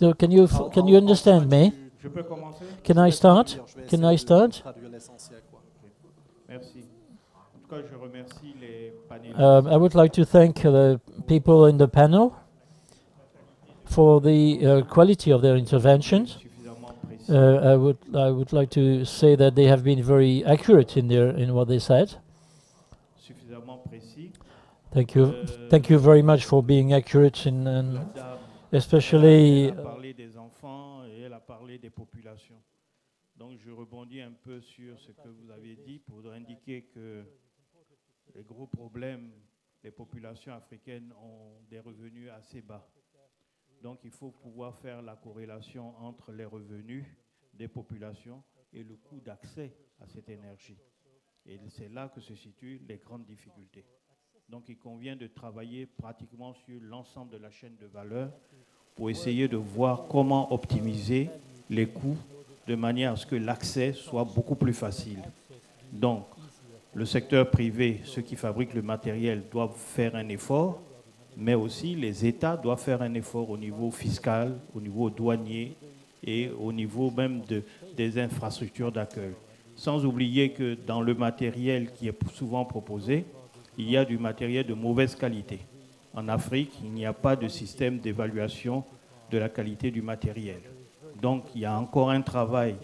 So can you can you understand me? Je peux commencer Can I start? Can I start? Traduire l'essentiel, quoi. Merci. En tout cas, je remercie les panélistes. Um, I would like to thank the people in the panel for the uh, quality of their interventions. Uh, I would I would like to say that they have been very accurate in their in what they said. Thank you, thank you very much for being accurate in, and especially. elle a parlé des enfants et elle a parlé des populations. Donc je rebondis un peu sur ce que vous avez dit pour indiquer que les gros problèmes, les populations africaines ont des revenus assez bas. Donc il faut pouvoir faire la corrélation entre les revenus des populations et le coût d'accès à cette énergie. Et c'est là que se situent les grandes difficultés. Donc il convient de travailler pratiquement sur l'ensemble de la chaîne de valeur pour essayer de voir comment optimiser les coûts de manière à ce que l'accès soit beaucoup plus facile. Donc, le secteur privé, ceux qui fabriquent le matériel, doivent faire un effort, mais aussi les États doivent faire un effort au niveau fiscal, au niveau douanier et au niveau même de- des infrastructures d'accueil. Sans oublier que dans le matériel qui est souvent proposé, il y a du matériel de mauvaise qualité. En Afrique, il n'y a pas de système d'évaluation de la qualité du matériel. Donc, il y a encore un travail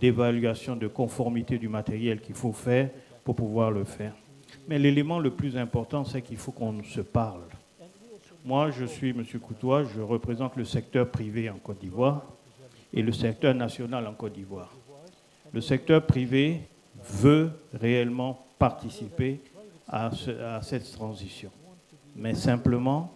d'évaluation de conformité du matériel qu'il faut faire pour pouvoir le faire. Mais l'élément le plus important, c'est qu'il faut qu'on se parle. Moi, je suis M. Coutois, je représente le secteur privé en Côte d'Ivoire et le secteur national en Côte d'Ivoire. Le secteur privé veut réellement participer à, ce- à cette transition. Mais simplement,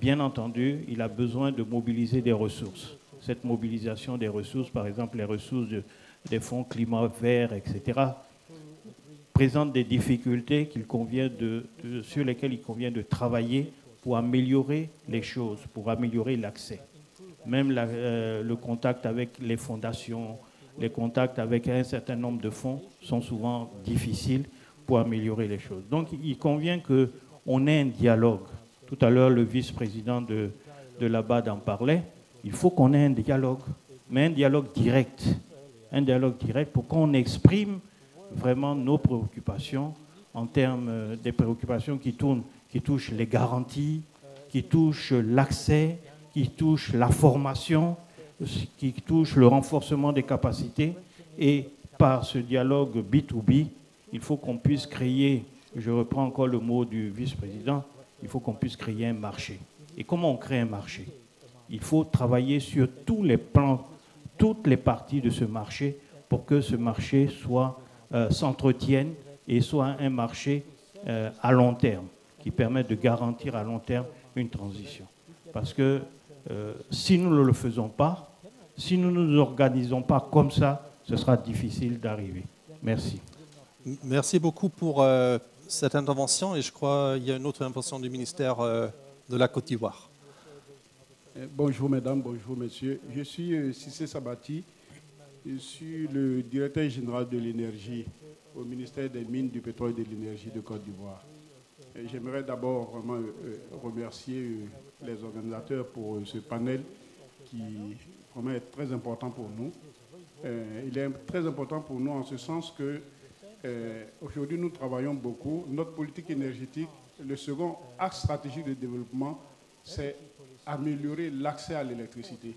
bien entendu, il a besoin de mobiliser des ressources. Cette mobilisation des ressources, par exemple les ressources de- des fonds climat vert, etc., présente des difficultés sur lesquelles il convient de travailler pour améliorer les choses, pour améliorer l'accès. Même euh, le contact avec les fondations, les contacts avec un certain nombre de fonds sont souvent difficiles pour améliorer les choses. Donc il convient qu'on ait un dialogue. Tout à l'heure, le vice-président de, de la BAD en parlait. Il faut qu'on ait un dialogue, mais un dialogue direct. Un dialogue direct pour qu'on exprime vraiment nos préoccupations en termes euh, des préoccupations qui tournent, qui touchent les garanties, qui touchent l'accès, qui touchent la formation, qui touchent le renforcement des capacités. Et par ce dialogue B2B, il faut qu'on puisse créer, je reprends encore le mot du vice-président, il faut qu'on puisse créer un marché. Et comment on crée un marché? Il faut travailler sur tous les plans, toutes les parties de ce marché pour que ce marché soit euh, s'entretienne et soit un marché euh, à long terme, qui permette de garantir à long terme une transition. Parce que euh, si nous ne le faisons pas, si nous ne nous organisons pas comme ça, ce sera difficile d'arriver. Merci. Merci beaucoup pour euh, cette intervention et je crois qu'il y a une autre intervention du ministère euh, de la Côte d'Ivoire. Bonjour mesdames, bonjour messieurs. Je suis euh, Cissé Sabati. Je suis le directeur général de l'énergie au ministère des Mines, du pétrole et de l'énergie de Côte d'Ivoire. Et J'aimerais d'abord vraiment euh, remercier euh, les organisateurs pour euh, ce panel qui est très important pour nous. Euh, il est très important pour nous en ce sens que euh, aujourd'hui nous travaillons beaucoup. Notre politique énergétique, le second axe stratégique de développement, c'est améliorer l'accès à l'électricité.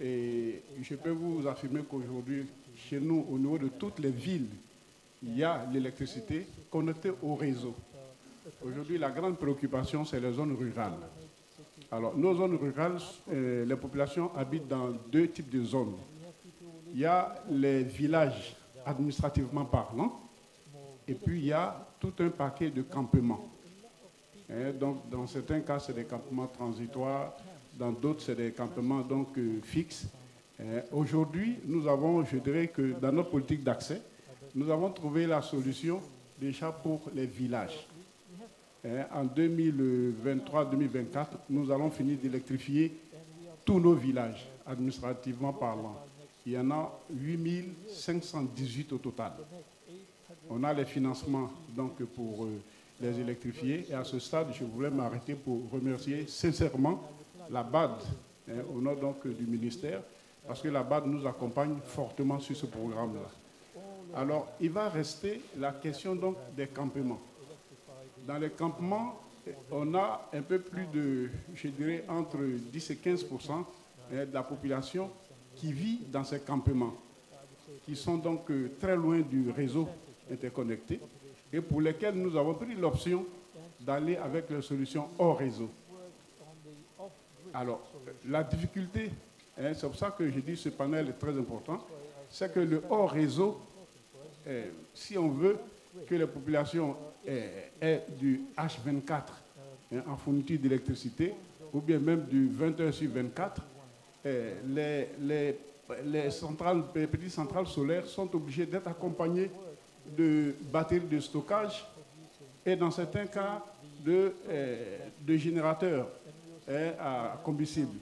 Et je peux vous affirmer qu'aujourd'hui, chez nous, au niveau de toutes les villes, il y a l'électricité connectée au réseau. Aujourd'hui, la grande préoccupation, c'est les zones rurales. Alors, nos zones rurales, euh, les populations habitent dans deux types de zones. Il y a les villages administrativement parlant, et puis il y a tout un paquet de campements. Hein, donc, dans certains cas, c'est des campements transitoires, dans d'autres, c'est des campements donc, euh, fixes. Hein, Aujourd'hui, nous avons, je dirais que dans notre politique d'accès, nous avons trouvé la solution déjà pour les villages. Hein, en 2023-2024, nous allons finir d'électrifier tous nos villages, administrativement parlant. Il y en a 8518 au total. On a les financements donc, pour euh, les électrifier. Et à ce stade, je voulais m'arrêter pour remercier sincèrement la BAD, hein, au nom donc du ministère, parce que la BAD nous accompagne fortement sur ce programme-là. Alors, il va rester la question donc des campements. Dans les campements, on a un peu plus de, je dirais, entre 10 et 15% hein, de la population qui vit dans ces campements, qui sont donc euh, très loin du réseau interconnecté et pour lesquels nous avons pris l'option d'aller avec les solutions hors réseau. Alors, la difficulté, hein, c'est pour ça que je dis ce panel est très important, c'est que le hors réseau, eh, si on veut que les populations aient, du H24 hein, en fourniture d'électricité, ou bien même du 21 sur 24, eh, les, centrales, les petites centrales solaires sont obligées d'être accompagnées de batteries de stockage et dans certains cas de, eh, de générateurs eh, à combustible.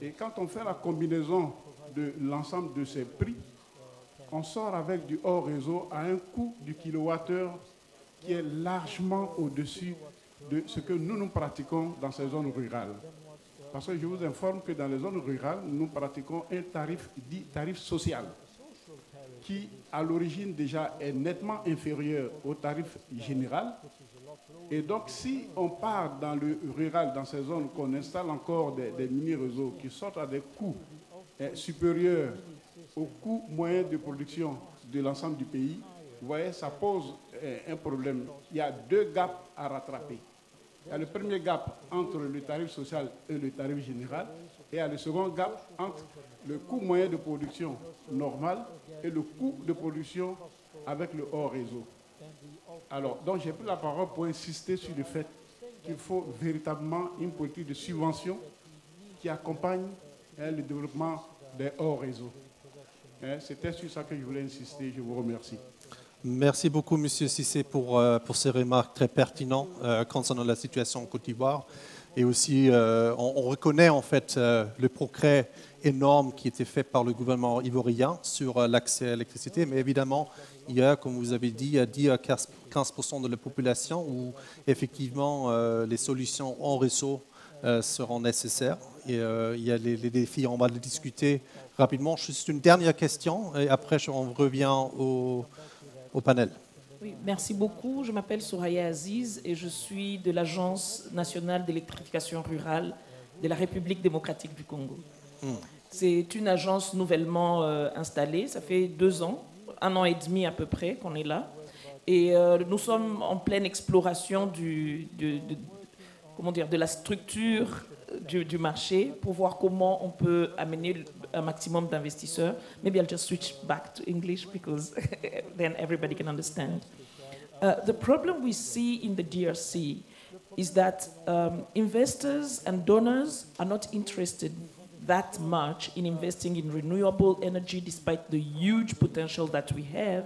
Et quand on fait la combinaison de l'ensemble de ces prix, on sort avec du hors réseau à un coût du kilowattheure qui est largement au-dessus de ce que nous nous pratiquons dans ces zones rurales. Parce que je vous informe que dans les zones rurales, nous pratiquons un tarif dit tarif social, qui à l'origine déjà est nettement inférieur au tarif général. Et donc si on part dans le rural, dans ces zones qu'on installe encore des, mini-réseaux qui sortent à des coûts eh, supérieurs au coût moyen de production de l'ensemble du pays, vous voyez, ça pose eh, un problème. Il y a deux gaps à rattraper. Il y a le premier gap entre le tarif social et le tarif général, et il y a le second gap entre le coût moyen de production normal et le coût de production avec le hors réseau. Alors, donc j'ai pris la parole pour insister sur le fait qu'il faut véritablement une politique de subvention qui accompagne hein, le développement des hors réseaux. Hein, C'était sur ça que je voulais insister. Je vous remercie. Merci beaucoup, Monsieur Cissé, pour, euh, pour ces remarques très pertinentes euh, concernant la situation en Côte d'Ivoire. Et aussi, euh, on, on reconnaît en fait le progrès énorme qui était fait par le gouvernement ivoirien sur l'accès à l'électricité. Mais évidemment, il y a, comme vous avez dit, il y a 10 à 15% de la population où effectivement les solutions en réseau seront nécessaires. Et il y a les, les défis, on va les discuter rapidement. Juste une dernière question et après on revient au, au panel. Oui, merci beaucoup. Je m'appelle Soraya Aziz et je suis de l'Agence nationale d'électrification rurale de la République démocratique du Congo. C'est une agence nouvellement euh, installée. Ça fait deux ans, un an et demi à peu près qu'on est là. Et euh, nous sommes en pleine exploration du, de- comment dire, de la structure du, du marché pour voir comment on peut amener un maximum d'investisseurs. Maybe I'll just switch back to English because then everybody can understand. Uh, the problem we see in the DRC is that um, investors and donors are not interested that much in investing in renewable energy despite the huge potential that we have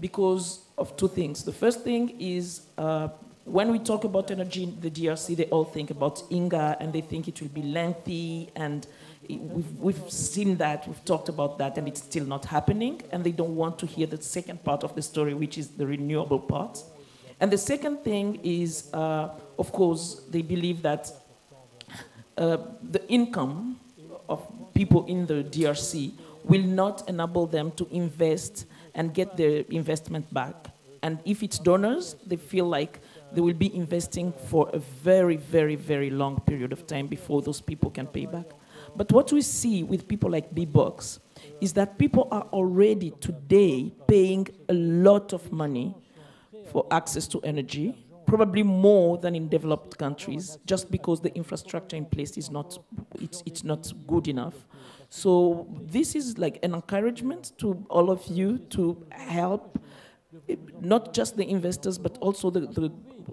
because of two things. The first thing is uh, when we talk about energy in the DRC, they all think about INGA and they think it will be lengthy and we've, we've seen that, we've talked about that, and it's still not happening. And they don't want to hear the second part of the story, which is the renewable part. And the second thing is, uh, of course, they believe that uh, the income of people in the DRC will not enable them to invest and get their investment back. And if it's donors, they feel like they will be investing for a very, very, very long period of time before those people can pay back. But what we see with people like B-Box is that people are already today paying a lot of money for access to energy, probably more than in developed countries, just because the infrastructure in place is not, it's, it's not good enough. So this is like an encouragement to all of you to help, not just the investors, but also the, the,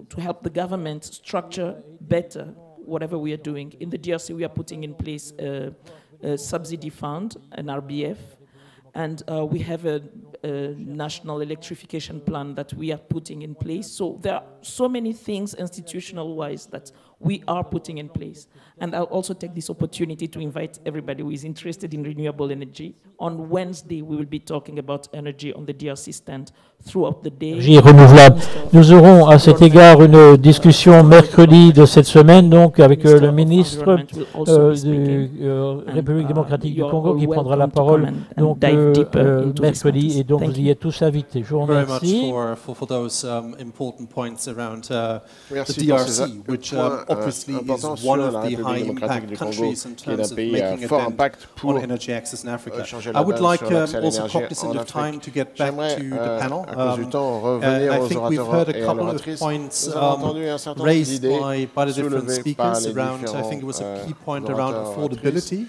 to help the government structure better whatever we are doing. In the DRC, we are putting in place a, a subsidy fund, an RBF, and uh, we have a, a national electrification plan that we are putting in place. So there are so many things institutional wise that we are putting in place. And I'll also take this opportunity to invite everybody who is interested in renewable energy. On Wednesday, we will be talking about energy on the DRC stand throughout the day. Nous aurons à cet égard une discussion mercredi de cette semaine, avec euh, le ministre euh, de euh, uh, République démocratique du Congo qui prendra la parole euh, mercredi, et donc vous y êtes tous invités. around uh, the DRC, which um, obviously is one of the high impact countries in terms of making a dent on energy access in Africa. I would like uh, also cognizant of time to get back to the panel. Um, uh, I think we've heard a couple of points um, raised by the different speakers around, I think it was a key point around affordability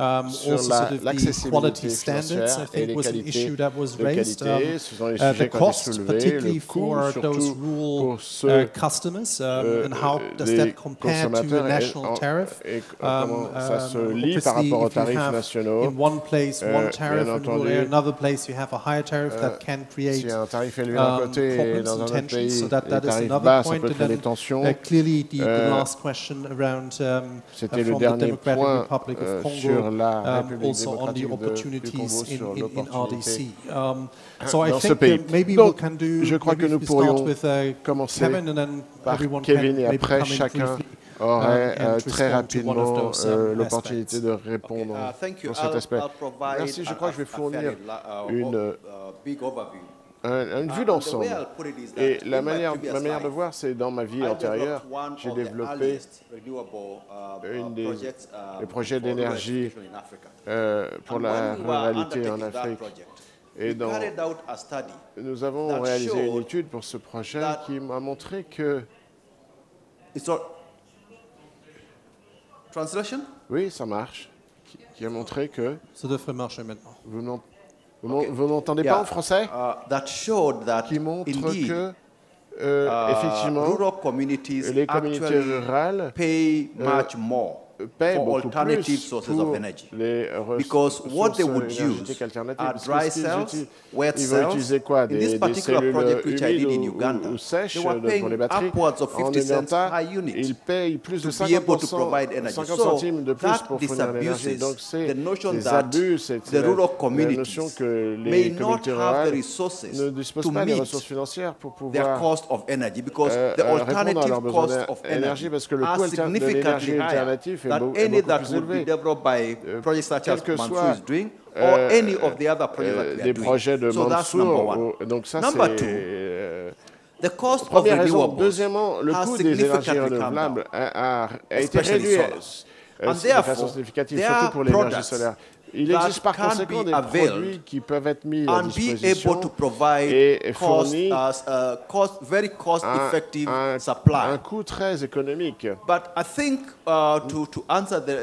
um, sort of the quality standards, I think, was an issue that was raised. Um, uh, the cost, particularly for those rural uh, customers, um, and how does that compare to national tariffs? tariff? Et, et, um, um if you have one place one tariff, uh, entendu, in another place you have a higher tariff, that can create si problems and tensions. So that, that is another point. And uh, clearly, the, last question around from the Democratic Republic of Congo. um, also on the opportunities in, RDC. Um, so I think um, maybe Donc, we can do, je crois que nous pourrions with, uh, commencer Kevin Kevin et après chacun aurait um, euh, très rapidement euh, l'opportunité de répondre cet aspect. Merci, je crois que je vais fournir une une vue d'ensemble. Et la manière, ma manière de voir, c'est dans ma vie antérieure, j'ai développé une des, les projets d'énergie euh, pour la ruralité en Afrique. Et dans, nous avons réalisé une étude pour ce projet qui m'a montré que... Oui, ça marche. Qui, a montré que... Ça devrait marcher maintenant. Vous n'entendez pas en français uh, Qui montre que euh, uh, effectivement, les communautés rurales payent euh, much more pay for alternative sources of energy. Because what they would use are dry cells, wet cells. In this particular project which I did in Uganda, they were paying upwards of 50 cents per unit to be able to provide energy. So that disabuses the notion that the rural communities may not have the resources to meet their cost of energy because the alternative cost of energy are significantly higher that any that would be developed by eh, projects such as is doing, or euh, any of the other projects euh, projets de so that's number oh, one. donc ça, number two, euh, The cost of raison. Deuxièmement, le coût des énergies renouvelables été réduit de façon significative, surtout pour l'énergie solaire. Il existe par conséquent des produits qui peuvent être mis à disposition et fournis à un, coût très économique.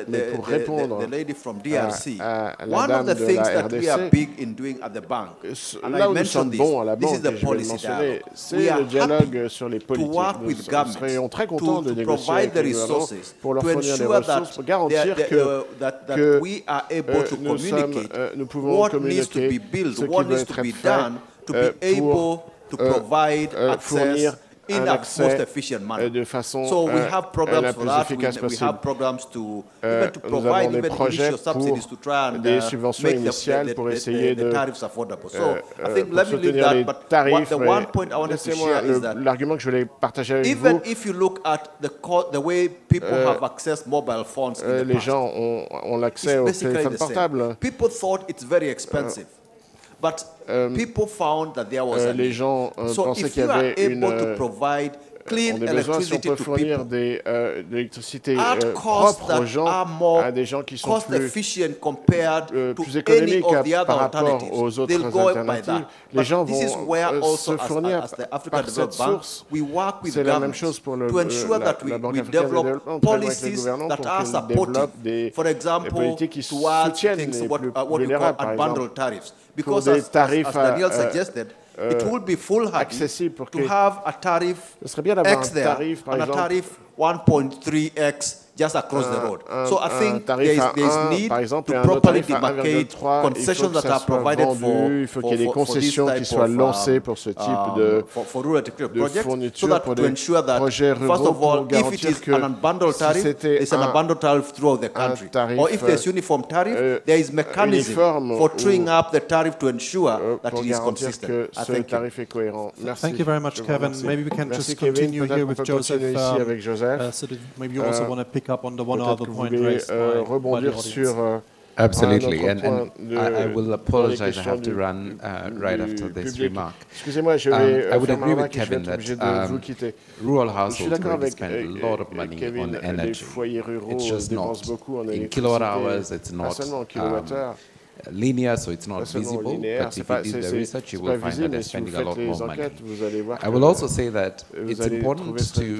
Mais pour répondre à, la dame de la RDC, là où nous sommes bons à la banque, c'est le dialogue sur les politiques. Nous serions très contents de négocier avec le gouvernement pour leur fournir les ressources, pour garantir que, que nous communicate nous pouvons what needs to be built, what needs to be done to be able to provide access un accès euh, de façon so euh, la plus efficace possible. Euh, nous avons des projets pour des subventions initiales pour essayer de euh, pour soutenir les tarifs. Laissez-moi euh, l'argument que je voulais partager avec vous. les gens ont, l'accès aux téléphones portables. People thought it's very expensive. But euh, people found that there was euh, les gens euh, so pensaient qu'il y avait une. Euh, on besoin si on peut fournir des, euh, de l'électricité euh, propre aux gens à des gens qui sont plus, plus économiques à, par rapport aux autres alternatives. Les gens vont se fournir par cette source. C'est la même chose pour le, la, la Banque africaine de développement. On avec les gouvernements pour qu'ils développent des, des politiques qui soutiennent les plus vulnérables, par exemple. because as, as, as Daniel suggested, euh, it would be full access to have a tariff X there tarif a tariff 1.3x just across the euh, road. Un, so I think there is, there need to properly demarcate concessions that are provided for, Il faut qu'il y ait des concessions qui soient um, lancées pour ce type um, de, pour des projets ruraux pour garantir que si c'était un, un tarif or if there's euh, uniform tariff, euh, there is mechanism for truing up the tariff to ensure that it is consistent. Tarif est cohérent. Merci. Thank Kevin. Maybe we can Merci just Joseph. pick up on the one other point raised uh, by, rebondir by sur uh, Absolutely, and, and I, I, will apologize. I have to run uh, right after this remark. Um, I would agree with Kevin that um, rural households spend a lot of money on energy. It's just not in kilowatt hours. It's not um, Linear, so it's not visible. But if you did the research, you will find visible, that they're spending si a lot more money. I will also say that it's important to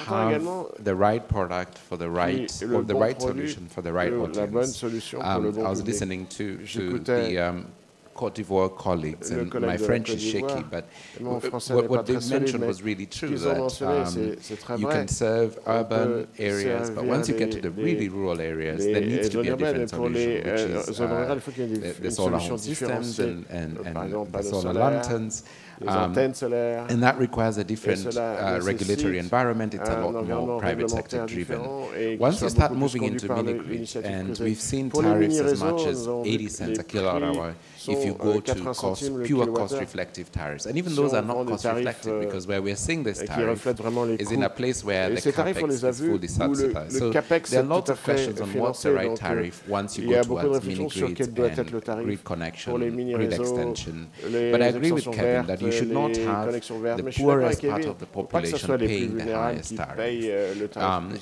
have the right product for the right, or the bon right solution for the right audience. Um, I was listening to, to the um, Cote d'Ivoire colleagues, and my French is shaky, but what, what they mentioned was really true that um, you can serve urban areas, but once you get to the really rural areas, there needs to be a different solution, which is uh, the, the solar home systems and, and, and the solar lanterns. Um, and that requires a different uh, regulatory environment. It's a lot more private sector driven. Once you start moving into mini grids, and we've seen tariffs as much as 80 cents a kilowatt hour if you go to cost, pure cost reflective tariffs. And even those are not cost reflective because where we're seeing this tariff is in a place where the CAPEX is fully subsidized. So there are lots of questions on what's the right tariff once you go towards mini-grids and grid connection, grid extension. But I agree with Kevin that you should not have the poorest part of the population paying the highest tariff. Um,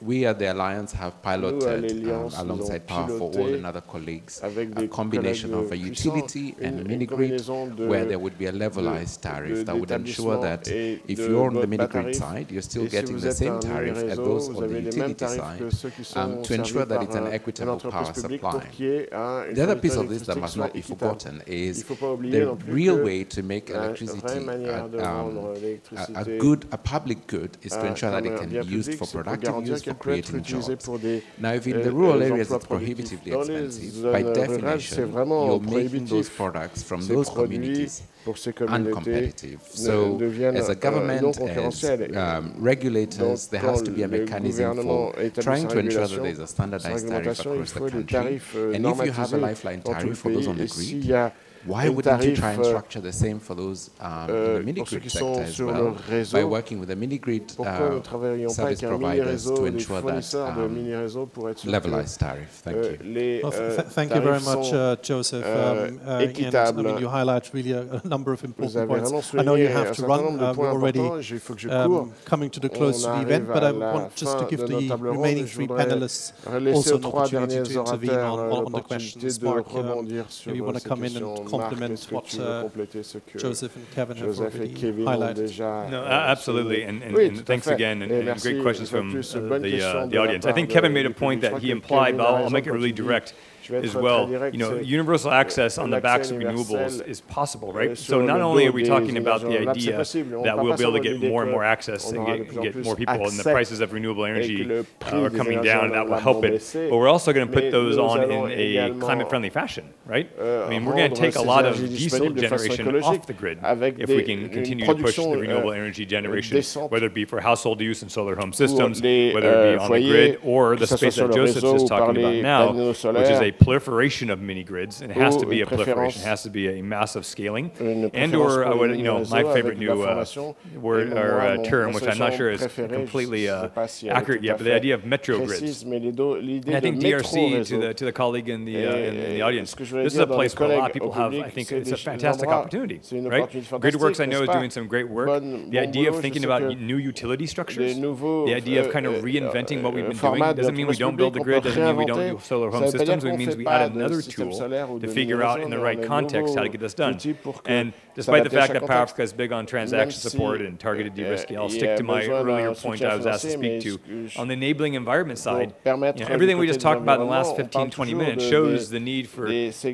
we at the Alliance have piloted, um, alongside Power for All and other colleagues, a combination of a utility and mini-grid, where there would be a levelized tariff that would ensure that if you're on the mini-grid side, you're still getting the same tariff as those on the utility side um, to ensure that it's an equitable power supply. The other piece of this that must not be forgotten is the real way to make electricity a, um, a, good, a public good, is to ensure that it can be used for productive use, for creating jobs. Now, if in the rural areas it's prohibitively expensive, by definition, you'll making those products from those communities uncompetitive. So, as a government, as um, regulators, there has to be a mechanism for trying to ensure that there is a standardized tariff across the country. And if you have a lifeline tariff for those on the grid, why wouldn't you try and structure the same for those um, in the mini-grid sector as well, by working with the mini-grid uh, service providers to ensure that um, levelized tariff? Thank you. Well, th thank you very much, uh, Joseph. Um, uh, and, I mean, you highlight really a, a number of important points. I know you have to run. Uh, we're already um, coming to the close of the event, but I want just to give the remaining three panelists also an opportunity to intervene on, on, the questions. Mark, um, if you want to come in and comment complements what uh, Joseph and Kevin Joseph already Kevin highlighted. No, absolutely, and, and, and thanks again, and, and, great questions from the, uh, the audience. I think Kevin made a point that he implied, but I'll, I'll make it really direct as well. You know, universal access on the backs of renewables is possible, right? So not only are we talking about the idea that we'll be able to get more and more access and get, get more people, and the prices of renewable energy uh, are coming down, that will help it. But we're also going to put those on in a climate-friendly fashion, right? I mean, we're going to take a lot of diesel generation off the grid if we can continue to push the renewable energy generation, whether it be for household use and solar home systems, whether it be on the grid or the space that Joseph is talking about now, which is a proliferation of mini grids, and it has ou to be une a proliferation, préférence- it has to be a massive scaling, une and préférence or pour uh, les what, you know, mini-réseaux my avec favorite de new uh, l'information. word Et or moi, uh, mon- term, ma which I'm not solution sure is préférée, completely je sais uh, pas si elle est accurate tout yet, à but the fait idea of metro grids. précise, mais l'idée l'idée And I de think DRC, to métro-réseau. the, to the colleague in the, uh, in, in the Et audience, ce que je voulais this is dire a dans place les where a lot of collègues people au have, public, I think c'est it's a des fantastic endroits- opportunity, c'est une right? opportunité GridWorks, I fantastique, know, is n'est-ce doing pas? some great work. Bonne- the bon idea of boulot, thinking je sais about que new utility structures, des nouveaux, the idea of kind euh, of reinventing what we've euh, been formats doing, de doesn't mean we l'entreprise don't build the publique, grid, on peut doesn't mean we don't réinventer. do solar Ça home veut pas dire systems, it qu'on we add another tool to figure out in the right context how to get this done. And despite the fact that PowerFX is big on transaction support and targeted de-risking, I'll stick to my earlier point I was asked to speak to. On the enabling environment side, you know, everything we just talked about in the last 15, 20 minutes shows the need for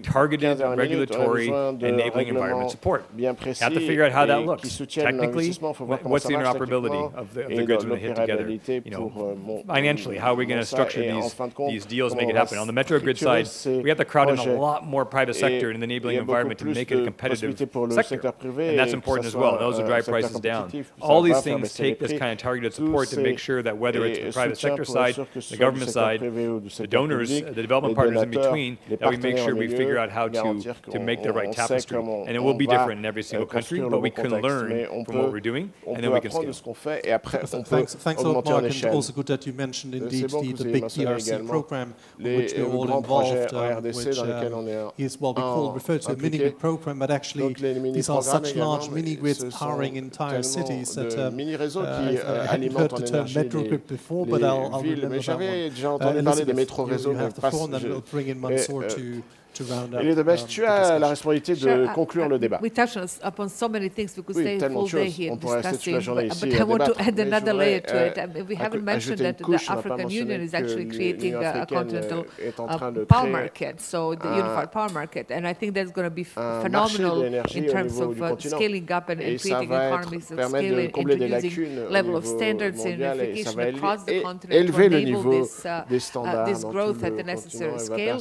targeted regulatory enabling environment support. You have to figure out how that looks. Technically, what's the interoperability of the, of the grids when to hit together? You know, financially, how are we going to structure these, these deals make it happen? On the Metro Grid side, we have the crowd in a lot more private sector in the enabling environment to make it a competitive sector. And that's important as well. Those will drive prices down. All these things take this kind of targeted support to make sure that whether it's the private sector side, the government side, the donors, the development partners in between, that we make sure we figure out how to, to make the right tapestry. And it will be different in every single country, but we can learn from what we're doing, and then we can scale. Thanks, thanks a lot, Mark, and also good that you mentioned indeed the, the big ERC program, which we're all involved projet RDC which, dans lequel um, on est is what we call, referred to a mini-grid program, but actually these are such large mini-grids powering entire cities that I hadn't heard the term metro-grid before, but I'll, I'll remember that one. Uh, Elisabeth, you, you have the floor, and then we'll bring in Mansour to... Tu as la responsabilité de ah, conclure le débat. We upon so tellement de choses. On pourrait rester toute la journée ici But I want to add another layer to it. Uh, we haven't mentioned that the African Union is actually creating continental power market, so the unified power market. And I think that's going to be phenomenal in uh, scaling up and creating economies of scale and introducing level of standards and unification across the continent to this uh, growth at scale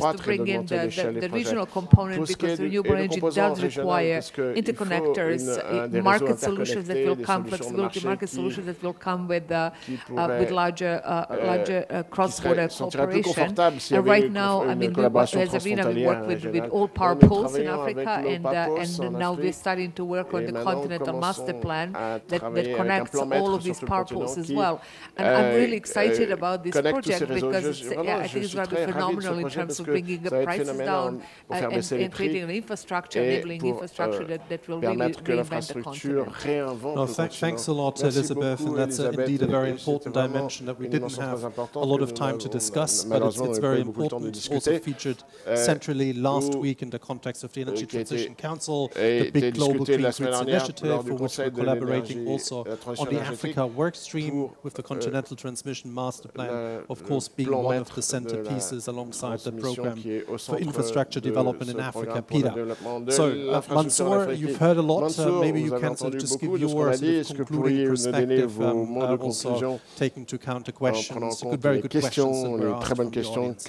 just to bring in the, the, the regional component because renewable energy does require interconnectors, uh, market solutions that will come, flexibility market solutions that will come with uh, uh, with larger uh, larger uh, cross-border cooperation. And right now, I mean, we work, as Arena, we work with, with all power poles in Africa, and and now we're starting to work on the continental master plan that, that connects all of these power poles as well. And I'm really excited about this project because yeah, I think it's going to be phenomenal in terms of bringing the prices down uh, and, and, creating an infrastructure, enabling infrastructure that, that will really reinvent the continent. No, th thanks a lot, Elizabeth, and that's uh, indeed a very important dimension that we didn't have a lot of time to discuss, but it's, it's very important. It's also featured centrally last week in the context of the Energy Transition Council, the big Global Clean Grids Initiative, for which we're collaborating also on the Africa workstream with the Continental Transmission Master Plan, of course, being one of the centerpieces alongside the program program for infrastructure development in Africa, Peter. So, uh, Mansour, you've heard a lot. Uh, maybe you can sort of just give your sort of concluding perspective, um, uh, also taking into account the questions, good, very good questions that were asked from the audience.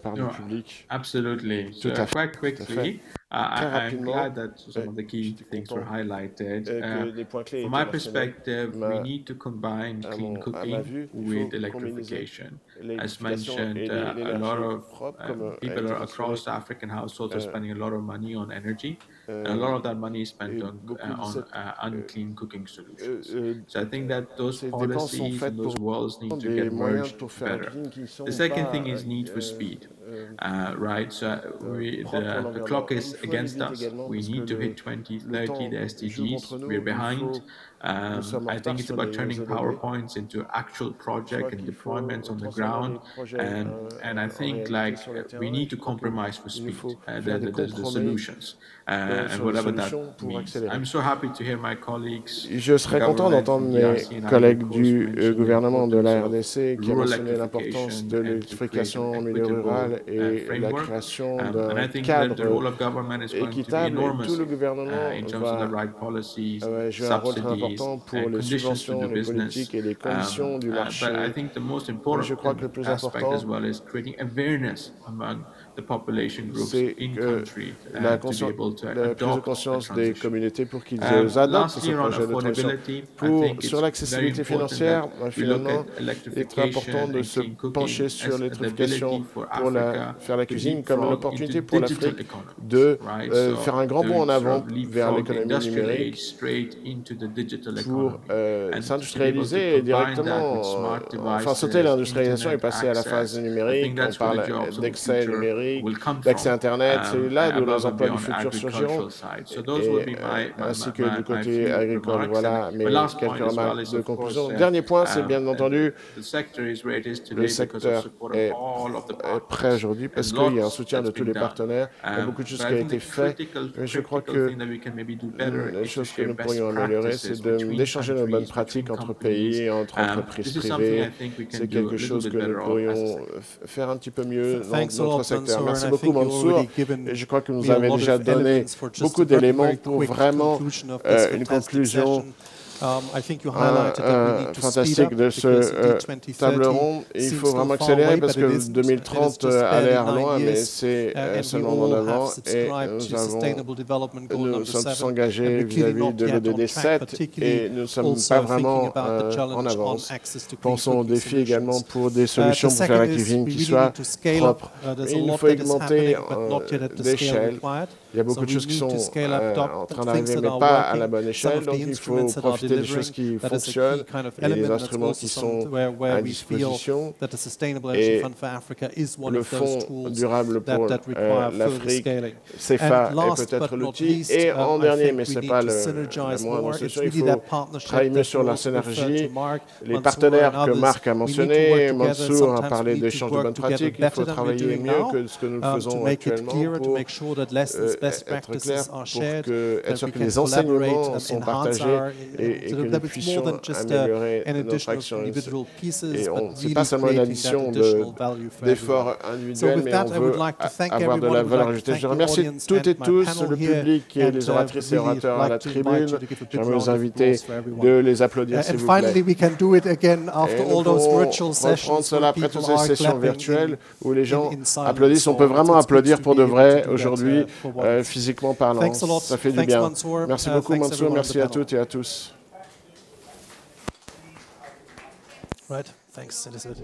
public. Absolutely. So. Uh, quite quickly. Ah, ah, I, am ah, glad that some of the key things were highlighted. Uh, from my perspective, we need to combine clean cooking with electrification. As mentioned, uh, a lot of uh, people across African households are spending a lot of money on energy a lot of that money is spent on, uh, on uh, unclean cooking solutions. So I think that those policies and those walls need to get merged better. The second thing is need for speed, uh, right? So we, the, the clock is against us. We need to hit 20, 30, the SDGs. We're behind. Um, I think it's about turning PowerPoints into actual project and deployments on the ground. And, and I think like we need to compromise for speed. Uh, that's the solutions. Je serais content d'entendre mes collègues du euh, gouvernement de la RDC qui ont mentionné l'importance de l'électrification au milieu rural et la création d'un cadre équitable. Tout le gouvernement va jouer ah un rôle très important pour les subventions, les politiques et les conditions du marché. Et je crois que le plus important, c'est uh, la, prise de conscience des communautés pour qu'ils Um, adoptent ce projet de transition. Pour, sur l'accessibilité financière, finalement, il est très important de se pencher sur l'électrification pour la, faire la cuisine comme une opportunité pour l'Afrique de euh, faire un grand bond en avant vers l'économie numérique pour euh, s'industrialiser directement, euh, enfin sauter l'industrialisation et passer à la phase numérique. On parle future numérique, d'accès from, Internet. um, C'est là d'où above les and emplois du futur surgiront. ainsi que du côté agricole. Voilà mes quelques remarques de conclusion. uh, Dernier point, c'est um, bien entendu is today le because of secteur support of est, all of the est partners. prêt aujourd'hui parce qu'il y a un soutien de tous les partenaires. Il y a Um, beaucoup de choses qui ont été faites. Mais je crois que better la chose que nous pourrions améliorer, c'est de- d'échanger nos bonnes pratiques entre pays et entre Um, entreprises privées. C'est quelque chose que nous pourrions faire un petit peu mieux dans notre secteur. Merci beaucoup, Mansour. je crois que vous avez déjà donné beaucoup d'éléments pour vraiment euh, une conclusion think you un- highlighted that we un need to speed fantastique up de ce euh, indeed 2030 table rond. Il faut vraiment accélérer parce que isn't. It is 2030 just a l'air loin, mais c'est uh, euh, seulement 9 ans et nous avons nous sommes engagés vis-à-vis de l'ODD track, 7 particularly et nous ne sommes pas vraiment euh, en avance. Pensons au cooking défi solutions. également pour des Uh, solutions pour faire is cuisine qui soit propre. Uh, Il faut augmenter d'échelle. Il y a beaucoup de choses qui sont euh, en train d'arriver, mais pas à la bonne échelle. Donc il faut profiter des choses qui fonctionnent et des instruments qui sont à disposition. Et le fonds durable pour euh, l'Afrique. CEFA est peut-être l'outil. Et um, en dernier, mais ce n'est pas le, synergize moindre It's il faut travailler mieux sur la synergie. Les partenaires que. Marc a mentionnés. Mansour a parlé we need to d'échange de bonnes pratiques. Il faut travailler mieux que ce que nous faisons actuellement pour best être clair, practices are shared, que, that we can les collaborate enseignements and enhance partagés our, et, et so that it's more than just améliorer an addition of individual pieces, but really pas seulement une creating that additional value for d'efforts everyone. So individuels, with mais that, on I would veut like to thank avoir de everyone. la valeur ajoutée. Je remercie toutes et tous, panel le here, public et and, les uh, oratrices et orateurs à la tribune. J'aimerais vous inviter de les applaudir, Uh, s'il and vous plaît. finally, we can do it again after Et nous all those pourrons virtual reprendre sessions cela where après people toutes ces are sessions clapping virtuelles où les gens applaudissent. On peut vraiment applaudir pour de vrai aujourd'hui, uh. Euh, physiquement parlant. Thanks a lot. Ça fait du bien. Mansour. Merci Uh, beaucoup, Mansour. Merci à toutes et à tous. Right. Thanks, Elizabeth.